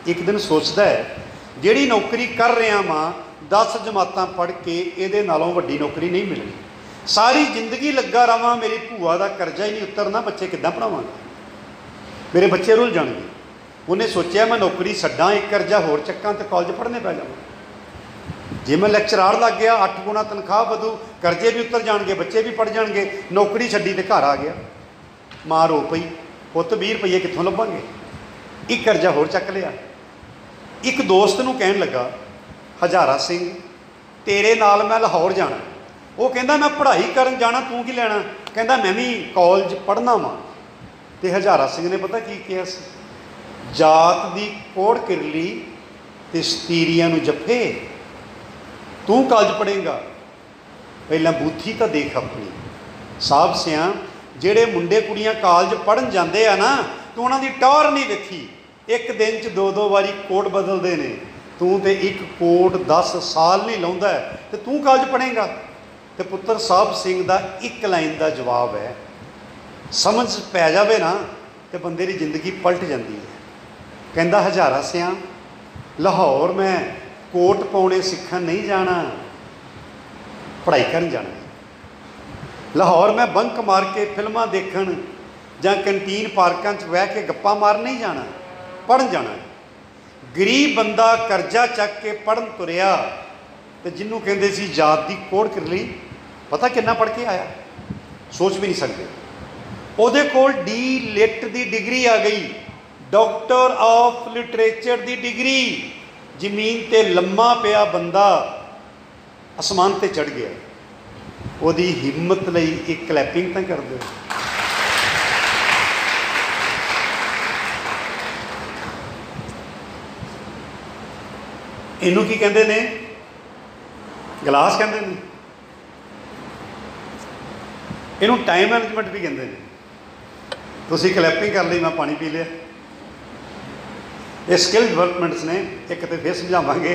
ਇੱਕ ਦਿਨ ਸੋਚਦਾ ਹੈ, ਜਿਹੜੀ ਨੌਕਰੀ ਕਰ ਰਿਹਾ ਮਾਂ 10 ਜਮਾਤਾਂ ਪੜ੍ਹ ਕੇ ਇਹਦੇ ਨਾਲੋਂ ਵੱਡੀ ਨੌਕਰੀ ਨਹੀਂ ਮਿਲਣੀ। ਸਾਰੀ ਜ਼ਿੰਦਗੀ ਲੱਗਾ ਰਵਾਂ, ਮੇਰੀ ਭੂਆ ਦਾ ਕਰਜ਼ਾ ਹੀ ਨਹੀਂ ਉਤਰਨਾ, ਬੱਚੇ ਕਿੱਦਾਂ ਪੜਾਵਾਂਗਾ ਮੇਰੇ ਬੱਚੇ ਰੁੱਲ ਜਾਣਗੇ। ਉਹਨੇ ਸੋਚਿਆ, ਮੈਂ ਨੌਕਰੀ ਛੱਡਾਂ, ਇੱਕ ਕਰਜ਼ਾ ਹੋਰ ਚੱਕਾਂ ਤੇ ਕਾਲਜ ਪੜ੍ਹਨੇ ਪੈ ਜਾਵਾਂ। ਜੇ ਮੈਂ ਲੈਕਚਰਾਰ ਲੱਗ ਗਿਆ 8 ਗੁਣਾ ਤਨਖਾਹ ਵਧੂ, ਕਰਜ਼ੇ ਵੀ ਉਤਰ ਜਾਣਗੇ, ਬੱਚੇ ਵੀ ਪੜ ਜਾਣਗੇ, ਨੌਕਰੀ ਛੱਡੀ ਤੇ ਘਰ ਆ ਗਿਆ। ਮਾਂ ਰੋ ਪਈ, ਪੁੱਤ 20 ਰੁਪਏ ਕਿੱਥੋਂ ਲੱਭਾਂਗੇ? ਇੱਕ ਕਰਜ਼ਾ ਹੋਰ ਚੱਕ ਲਿਆ। ਇੱਕ ਦੋਸਤ ਨੂੰ ਕਹਿਣ ਲੱਗਾ, ਹਜ਼ਾਰਾ ਸਿੰਘ, ਤੇਰੇ ਨਾਲ ਮੈਂ ਲਾਹੌਰ ਜਾਣਾ। ਉਹ ਕਹਿੰਦਾ, ਮੈਂ ਪੜ੍ਹਾਈ ਕਰਨ ਜਾਣਾ, ਤੂੰ ਕੀ ਲੈਣਾ? ਕਹਿੰਦਾ, ਮੈਂ ਵੀ ਕਾਲਜ ਪੜ੍ਹਨਾ ਵਾਂ। ਤੇ ਹਜ਼ਾਰਾ ਸਿੰਘ ਨੇ ਪਤਾ ਕੀ ਕਿਹਾ ਸੀ? ਜਾਤ ਦੀ ਕੋੜ ਕਿਰਲੀ ਤੇ ਸਤੀਰੀਆਂ ਨੂੰ ਜੱਫੇ। ਤੂੰ ਕਾਲਜ ਪੜ੍ਹੇਗਾ। ਪਹਿਲਾਂ ਬੂਥੀ ਤਾਂ ਦੇਖ ਆਪਣੀ। ਸਾਹਬ ਸਿਆਂ ਜਿਹੜੇ ਮੁੰਡੇ ਕੁੜੀਆਂ ਕਾਲਜ ਪੜਨ ਜਾਂਦੇ ਆ ਨਾ ਤੂੰ ਉਹਨਾਂ ਦੀ ਟੌਰ ਨਹੀਂ ਵੇਖੀ। ਇੱਕ ਦਿਨ 'ਚ ਦੋ ਦੋ ਵਾਰੀ ਕੋਟ ਬਦਲਦੇ ਨੇ। ਤੂੰ ਤੇ ਇੱਕ ਕੋਟ 10 ਸਾਲ ਨਹੀਂ ਲਾਉਂਦਾ ਹੈ, ਤੇ ਤੂੰ ਕਾਲਜ ਪੜ੍ਹੇਗਾ। ਤੇ ਪੁੱਤਰ ਸਾਹਿਬ ਸਿੰਘ ਦਾ ਇੱਕ ਲਾਈਨ ਦਾ ਜਵਾਬ ਹੈ ਸਮਝ ਪੈ ਜਾਵੇ ਨਾ ਤੇ ਬੰਦੇ ਦੀ ਜ਼ਿੰਦਗੀ ਪਲਟ ਜਾਂਦੀ ਹੈ। ਕਹਿੰਦਾ ਹਜ਼ਾਰਾ ਸਿਆਂ ਲਾਹੌਰ ਮੈਂ ਕੋਟ ਪਾਉਣੇ, ਸਿੱਖਣ ਨਹੀਂ ਜਾਣਾ, ਪੜ੍ਹਾਈ ਕਰਨ ਜਾਣਾ। ਲਾਹੌਰ ਮੈਂ ਬੰਕ ਮਾਰ ਕੇ ਫਿਲਮਾਂ ਦੇਖਣ ਜਾਂ ਕੰਟੀਨ ਪਾਰਕਾਂ 'ਚ ਬਹਿ ਕੇ ਗੱਪਾਂ ਮਾਰਨ ਨਹੀਂ ਜਾਣਾ ਪੜਨ ਜਾਣਾ। ਗਰੀਬ ਬੰਦਾ ਕਰਜ਼ਾ ਚੱਕ ਕੇ ਪੜਨ ਤੁਰਿਆ ਤੇ ਜਿਹਨੂੰ ਕਹਿੰਦੇ ਸੀ ਜਾਤ ਦੀ ਕੋੜ ਕਰ ਲਈ, ਪਤਾ ਕਿੰਨਾ ਪੜ ਕੇ ਆਇਆ? ਸੋਚ ਵੀ ਨਹੀਂ ਸਕਦੇ। ਉਹਦੇ ਕੋਲ ਡੀ ਲਿਟ ਦੀ ਡਿਗਰੀ ਆ ਗਈ ਡਾਕਟਰ ਆਫ ਲਿਟਰੇਚਰ ਦੀ ਡਿਗਰੀ। ਜ਼ਮੀਨ ਤੇ ਲੰਮਾ ਪਿਆ ਬੰਦਾ ਅਸਮਾਨ ਤੇ ਚੜ ਗਿਆ। ਉਹਦੀ ਹਿੰਮਤ ਲਈ ਇੱਕ ਕਲੈਪਿੰਗ ਤਾਂ ਕਰ ਦਿਓ। ਇਹਨੂੰ ਕੀ ਕਹਿੰਦੇ ਨੇ? ਗਲਾਸ ਕਹਿੰਦੇ ਨੇ। ਇਹਨੂੰ ਟਾਈਮ ਮੈਨੇਜਮੈਂਟ ਵੀ ਕਹਿੰਦੇ ਨੇ। ਤੁਸੀਂ ਕਲੈਪਿੰਗ ਕਰ ਲਈ, ਮੈਂ ਪਾਣੀ ਪੀ ਲਿਆ। ਇਹ ਸਕਿੱਲ ਡਿਵੈਲਪਮੈਂਟਸ ਨੇ ਇੱਕ ਤੇ ਫੇਰ ਸਮਝਾਵਾਂਗੇ।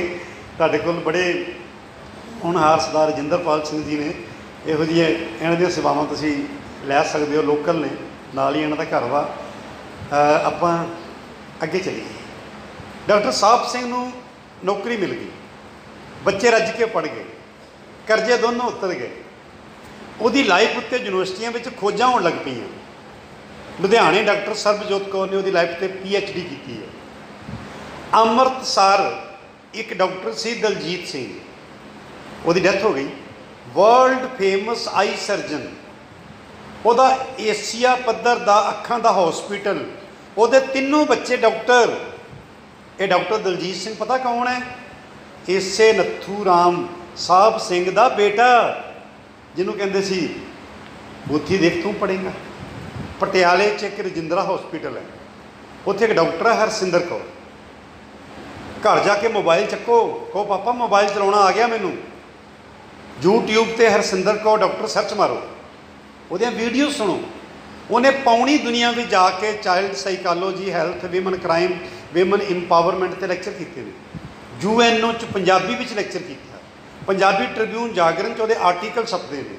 ਤੁਹਾਡੇ ਕੋਲ ਬੜੇ ਹੋਣਹਾਰ ਸਰਦਾਰ ਰਜਿੰਦਰਪਾਲ ਸਿੰਘ ਜੀ ਨੇ। ਇਹੋ ਜਿਹੀਆਂ ਇਹਨਾਂ ਦੀਆਂ ਸੇਵਾਵਾਂ ਤੁਸੀਂ ਲੈ ਸਕਦੇ ਹੋ ਲੋਕਲ ਨੇ, ਨਾਲ ਹੀ ਇਹਨਾਂ ਦਾ ਘਰ ਵਾ। ਆਪਾਂ ਅੱਗੇ ਚੱਲੀਏ। ਡਾਕਟਰ ਸਾਹਿਬ ਸਿੰਘ ਨੂੰ ਨੌਕਰੀ ਮਿਲ ਗਈ। ਬੱਚੇ ਰੱਜ ਕੇ ਪੜ ਗਏ। ਕਰਜ਼ੇ ਦੋਨੋਂ ਉਤਰ ਗਏ। ਉਹਦੀ ਲਾਈਫ ਉੱਤੇ ਯੂਨੀਵਰਸਿਟੀਆਂ ਵਿੱਚ ਖੋਜਾਂ ਹੋਣ ਲੱਗ ਪਈਆਂ। ਲੁਧਿਆਣੇ ਡਾਕਟਰ ਸਰਬਜੋਤ ਕੌਰ ਨੇ ਉਹਦੀ ਲਾਈਫ ਤੇ ਪੀ ਐਚ ਡੀ ਕੀਤੀ ਹੈ। ਅੰਮ੍ਰਿਤਸਰ, ਇੱਕ ਡਾਕਟਰ ਸੀ ਦਲਜੀਤ ਸਿੰਘ। ਉਹਦੀ ਡੈਥ ਹੋ ਗਈ। World famous eye surgeon. ਉਹਦਾ ਏਸ਼ੀਆ ਪੱਧਰ ਦਾ, ਅੱਖਾਂ ਦਾ ਹਸਪੀਟਲ ਉਹਦੇ ਤਿੰਨੋਂ ਬੱਚੇ ਡਾਕਟਰ। ਇਹ ਡਾਕਟਰ ਦਲਜੀਤ ਸਿੰਘ ਪਤਾ ਕੌਣ ਹੈ? ਏਸੇ ਨੱਥੂ ਰਾਮ ਸਾਹਿਬ ਸਿੰਘ ਦਾ ਬੇਟਾ, ਜਿਹਨੂੰ ਕਹਿੰਦੇ ਸੀ ਬੁੱਥੀ ਦੇਖ ਤੂੰ ਪੜੇਗਾ ਪਟਿਆਲੇ 'ਚ ਇੱਕ ਰਜਿੰਦਰਾ ਹਸਪੀਟਲ ਹੈ। ਉੱਥੇ ਇੱਕ ਡਾਕਟਰ ਹੈ ਹਰਸਿੰਦਰ ਕੌਰ। ਘਰ ਜਾ ਕੇ ਮੋਬਾਈਲ ਚੱਕੋ। ਕਹੋ, ਪਾਪਾ, ਮੋਬਾਈਲ ਚਲਾਉਣਾ ਆ ਗਿਆ ਮੈਨੂੰ। YouTube ਤੇ ਹਰਸਿੰਦਰ ਕੌਰ, ਡਾਕਟਰ ਸਰਚ ਮਾਰੋ। ਉਹਦੀਆਂ ਵੀਡੀਓ ਸੁਣੋ। ਉਹਨੇ ਪੌਣੀ ਦੁਨੀਆ ਵਿੱਚ ਜਾ ਕੇ child psychology health women crime women empowerment ਤੇ ਲੈਕਚਰ ਕੀਤੇ ਨੇ। ਯੂਐਨਓ ਚ ਪੰਜਾਬੀ ਵਿੱਚ ਲੈਕਚਰ ਕੀਤਾ। ਪੰਜਾਬੀ ਟ੍ਰਿਬਿਊਨ ਜਾਗਰਣ ਚ ਉਹਦੇ ਆਰਟੀਕਲ ਛਪਦੇ ਨੇ।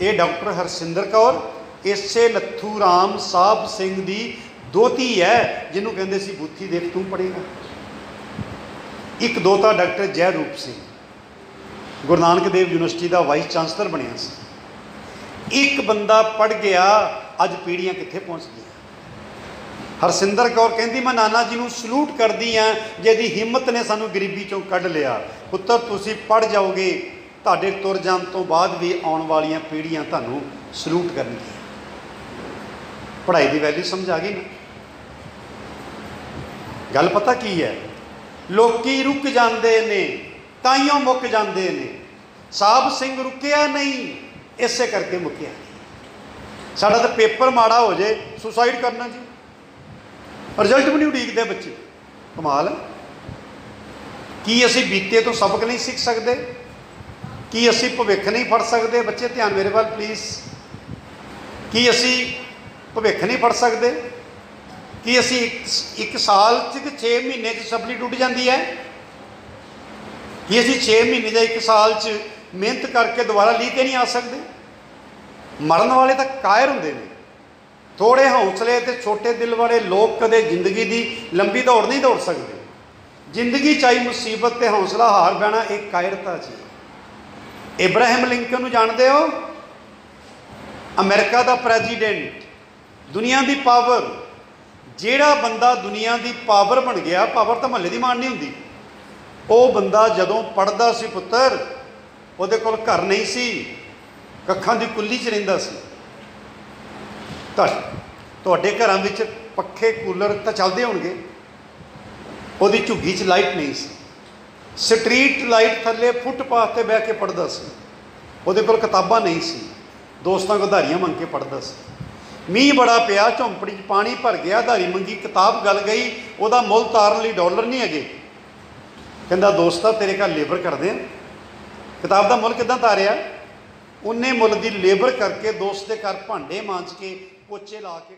ਇਹ ਡਾਕਟਰ ਹਰਸਿੰਦਰ ਕੌਰ, ਇਸੇ ਲੱਥੂ ਰਾਮ ਸਾਹਿਬ ਸਿੰਘ ਦੀ ਦੋਤੀ ਹੈ, ਜਿਹਨੂੰ ਕਹਿੰਦੇ ਸੀ ਬੁੱਥੀ ਦੇਖ ਤੂੰ ਪੜੇਗਾ ਇੱਕ ਦੋਤਾ ਡਾਕਟਰ ਜੈ ਰੂਪ ਸਿੰਘ, ਗੁਰੂ ਨਾਨਕ ਦੇਵ ਯੂਨੀਵਰਸਿਟੀ ਦਾ ਵਾਈਸ ਚਾਂਸਲਰ ਬਣਿਆ ਸੀ। ਇੱਕ ਬੰਦਾ ਪੜ ਗਿਆ, ਅੱਜ ਪੀੜ੍ਹੀਆਂ ਕਿੱਥੇ ਪਹੁੰਚ ਗਈਆਂ ਹਰਸਿੰਦਰ ਕੌਰ ਕਹਿੰਦੀ, ਮੈਂ ਨਾਨਾ ਜੀ ਨੂੰ ਸਲੂਟ ਕਰਦੀ ਆ ਜਿਹਦੀ ਹਿੰਮਤ ਨੇ ਸਾਨੂੰ ਗਰੀਬੀ ਚੋਂ ਕੱਢ ਲਿਆ। ਪੁੱਤਰ, ਤੁਸੀਂ ਪੜ ਜਾਓਗੇ, ਤੁਹਾਡੇ ਤੁਰ ਜਾਣ ਤੋਂ ਬਾਅਦ ਵੀ ਆਉਣ ਵਾਲੀਆਂ ਪੀੜ੍ਹੀਆਂ ਤੁਹਾਨੂੰ ਸਲੂਟ ਕਰਨਗੀਆਂ। ਪੜ੍ਹਾਈ ਦੀ ਵੈਲਿਊ ਸਮਝ ਆ ਗਈ ਨਾ? ਗੱਲ ਪਤਾ ਕੀ ਹੈ? ਲੋਕੀ ਰੁਕ ਜਾਂਦੇ ਨੇ, ਤਾਈਓ ਮੁੱਕ ਜਾਂਦੇ ਨੇ। ਸਾਹਿਬ ਸਿੰਘ ਰੁਕਿਆ ਨਹੀਂ, ਇਸੇ ਕਰਕੇ ਮੁੱਕਿਆ। ਸਾਡਾ ਤਾਂ ਪੇਪਰ ਮਾੜਾ ਹੋ ਜੇ, ਸੁਸਾਈਡ ਕਰਨਾ ਜੀ। ਰਿਜ਼ਲਟ ਵੀ ਨਹੀਂ ਉਡੀਕਦੇ ਬੱਚੇ। ਕਮਾਲ। ਹੈ ਕੀ ਅਸੀਂ ਬੀਤੇ ਤੋਂ ਸਬਕ ਨਹੀਂ ਸਿੱਖ ਸਕਦੇ? ਕੀ ਅਸੀਂ ਭਵਿੱਖ ਨਹੀਂ ਫੜ ਸਕਦੇ? ਬੱਚੇ, ਧਿਆਨ ਮੇਰੇ ਵੱਲ ਪਲੀਜ਼ ਕੀ ਅਸੀਂ ਭਵਿੱਖ ਨਹੀਂ ਫੜ ਸਕਦੇ? ਕੀ ਅਸੀਂ ਇੱਕ- ਇੱਕ ਸਾਲ ਚ ਕਿ 6 ਮਹੀਨੇ ਚ ਸਪਲੀ ਟੁੱਟ ਜਾਂਦੀ ਹੈ? ਕਿ ਅਸੀਂ 6 ਮਹੀਨੇ ਜਾਂ 1 ਸਾਲ ਚ ਮਿਹਨਤ ਕਰਕੇ ਦੁਬਾਰਾ ਲੀ ਤੇ ਨਹੀਂ ਆ ਸਕਦੇ? ਮਰਨ ਵਾਲੇ ਤਾਂ ਕਾਇਰ ਹੁੰਦੇ ਨੇ। ਥੋੜੇ ਹੌਸਲੇ ਤੇ ਛੋਟੇ ਦਿਲ ਵਾਲੇ ਲੋਕ ਕਦੇ ਜ਼ਿੰਦਗੀ ਦੀ ਲੰਬੀ ਦੌੜ ਨਹੀਂ ਦੌੜ ਸਕਦੇ। ਜ਼ਿੰਦਗੀ ਚਾਹੀ ਮੁਸੀਬਤ ਤੇ ਹੌਸਲਾ ਹਾਰ ਬਹਿਣਾ ਇਹ ਕਾਇਰਤਾ ਸੀ ਇਬਰਾਹਿਮ ਲਿੰਕਨ ਨੂੰ ਜਾਣਦੇ ਹੋ? ਅਮਰੀਕਾ ਦਾ ਪ੍ਰੈਜ਼ੀਡੈਂਟ। ਦੁਨੀਆ ਦੀ ਪਾਵਰ। ਜਿਹੜਾ ਬੰਦਾ ਦੁਨੀਆ ਦੀ ਪਾਵਰ ਬਣ ਗਿਆ, ਪਾਵਰ ਤਾਂ ਮਹੱਲੇ ਦੀ ਮਾਣ ਨਹੀਂ ਹੁੰਦੀ। ਉਹ ਬੰਦਾ ਜਦੋਂ ਪੜਦਾ ਸੀ ਪੁੱਤਰ, ਉਹਦੇ ਕੋਲ ਘਰ ਨਹੀਂ ਸੀ, ਕੱਖਾਂ ਦੀ ਕੁੱਲੀ 'ਚ ਰਹਿੰਦਾ ਸੀ। ਤਾਂ ਤੁਹਾਡੇ ਘਰਾਂ ਵਿੱਚ ਪੱਖੇ, ਕੂਲਰ ਤਾਂ ਚੱਲਦੇ ਹੋਣਗੇ। ਉਹਦੀ ਝੁੱਗੀ 'ਚ ਲਾਈਟ ਨਹੀਂ ਸੀ। ਸਟਰੀਟ ਲਾਈਟ ਥੱਲੇ ਫੁੱਟਪਾਥ ਤੇ ਬਹਿ ਕੇ ਪੜਦਾ ਸੀ। ਉਹਦੇ ਕੋਲ ਕਿਤਾਬਾਂ ਨਹੀਂ ਸੀ। ਦੋਸਤਾਂ ਕੋਲ ਉਧਾਰੀਆਂ ਮੰਗ ਕੇ ਪੜਦਾ ਸੀ। ਮੀਂਹ ਬੜਾ ਪਿਆ, ਝੌਂਪੜੀ 'ਚ ਪਾਣੀ ਭਰ ਗਿਆ ਉਧਾਰੀ ਮੰਗੀ ਕਿਤਾਬ ਗਲ ਗਈ, ਉਹਦਾ ਮੁੱਲ ਤਾਰਨ ਲਈ ਡਾਲਰ ਨਹੀਂ ਹੈਗੇ। ਕਹਿੰਦਾ, ਦੋਸਤਾ, ਤੇਰੇ ਘਰ ਲੇਬਰ ਕਰਦੇ ਆ। ਕਿਤਾਬ ਦਾ ਮੁੱਲ ਕਿਦਾਂ ਤਾਰਿਆ? ਉਹਨੇ ਮੁੱਲ ਦੀ ਲੇਬਰ ਕਰਕੇ ਦੋਸਤ ਦੇ ਘਰ ਭਾਂਡੇ ਮਾਂਜ ਕੇ ਪੋਚੇ ਲਾ ਕੇ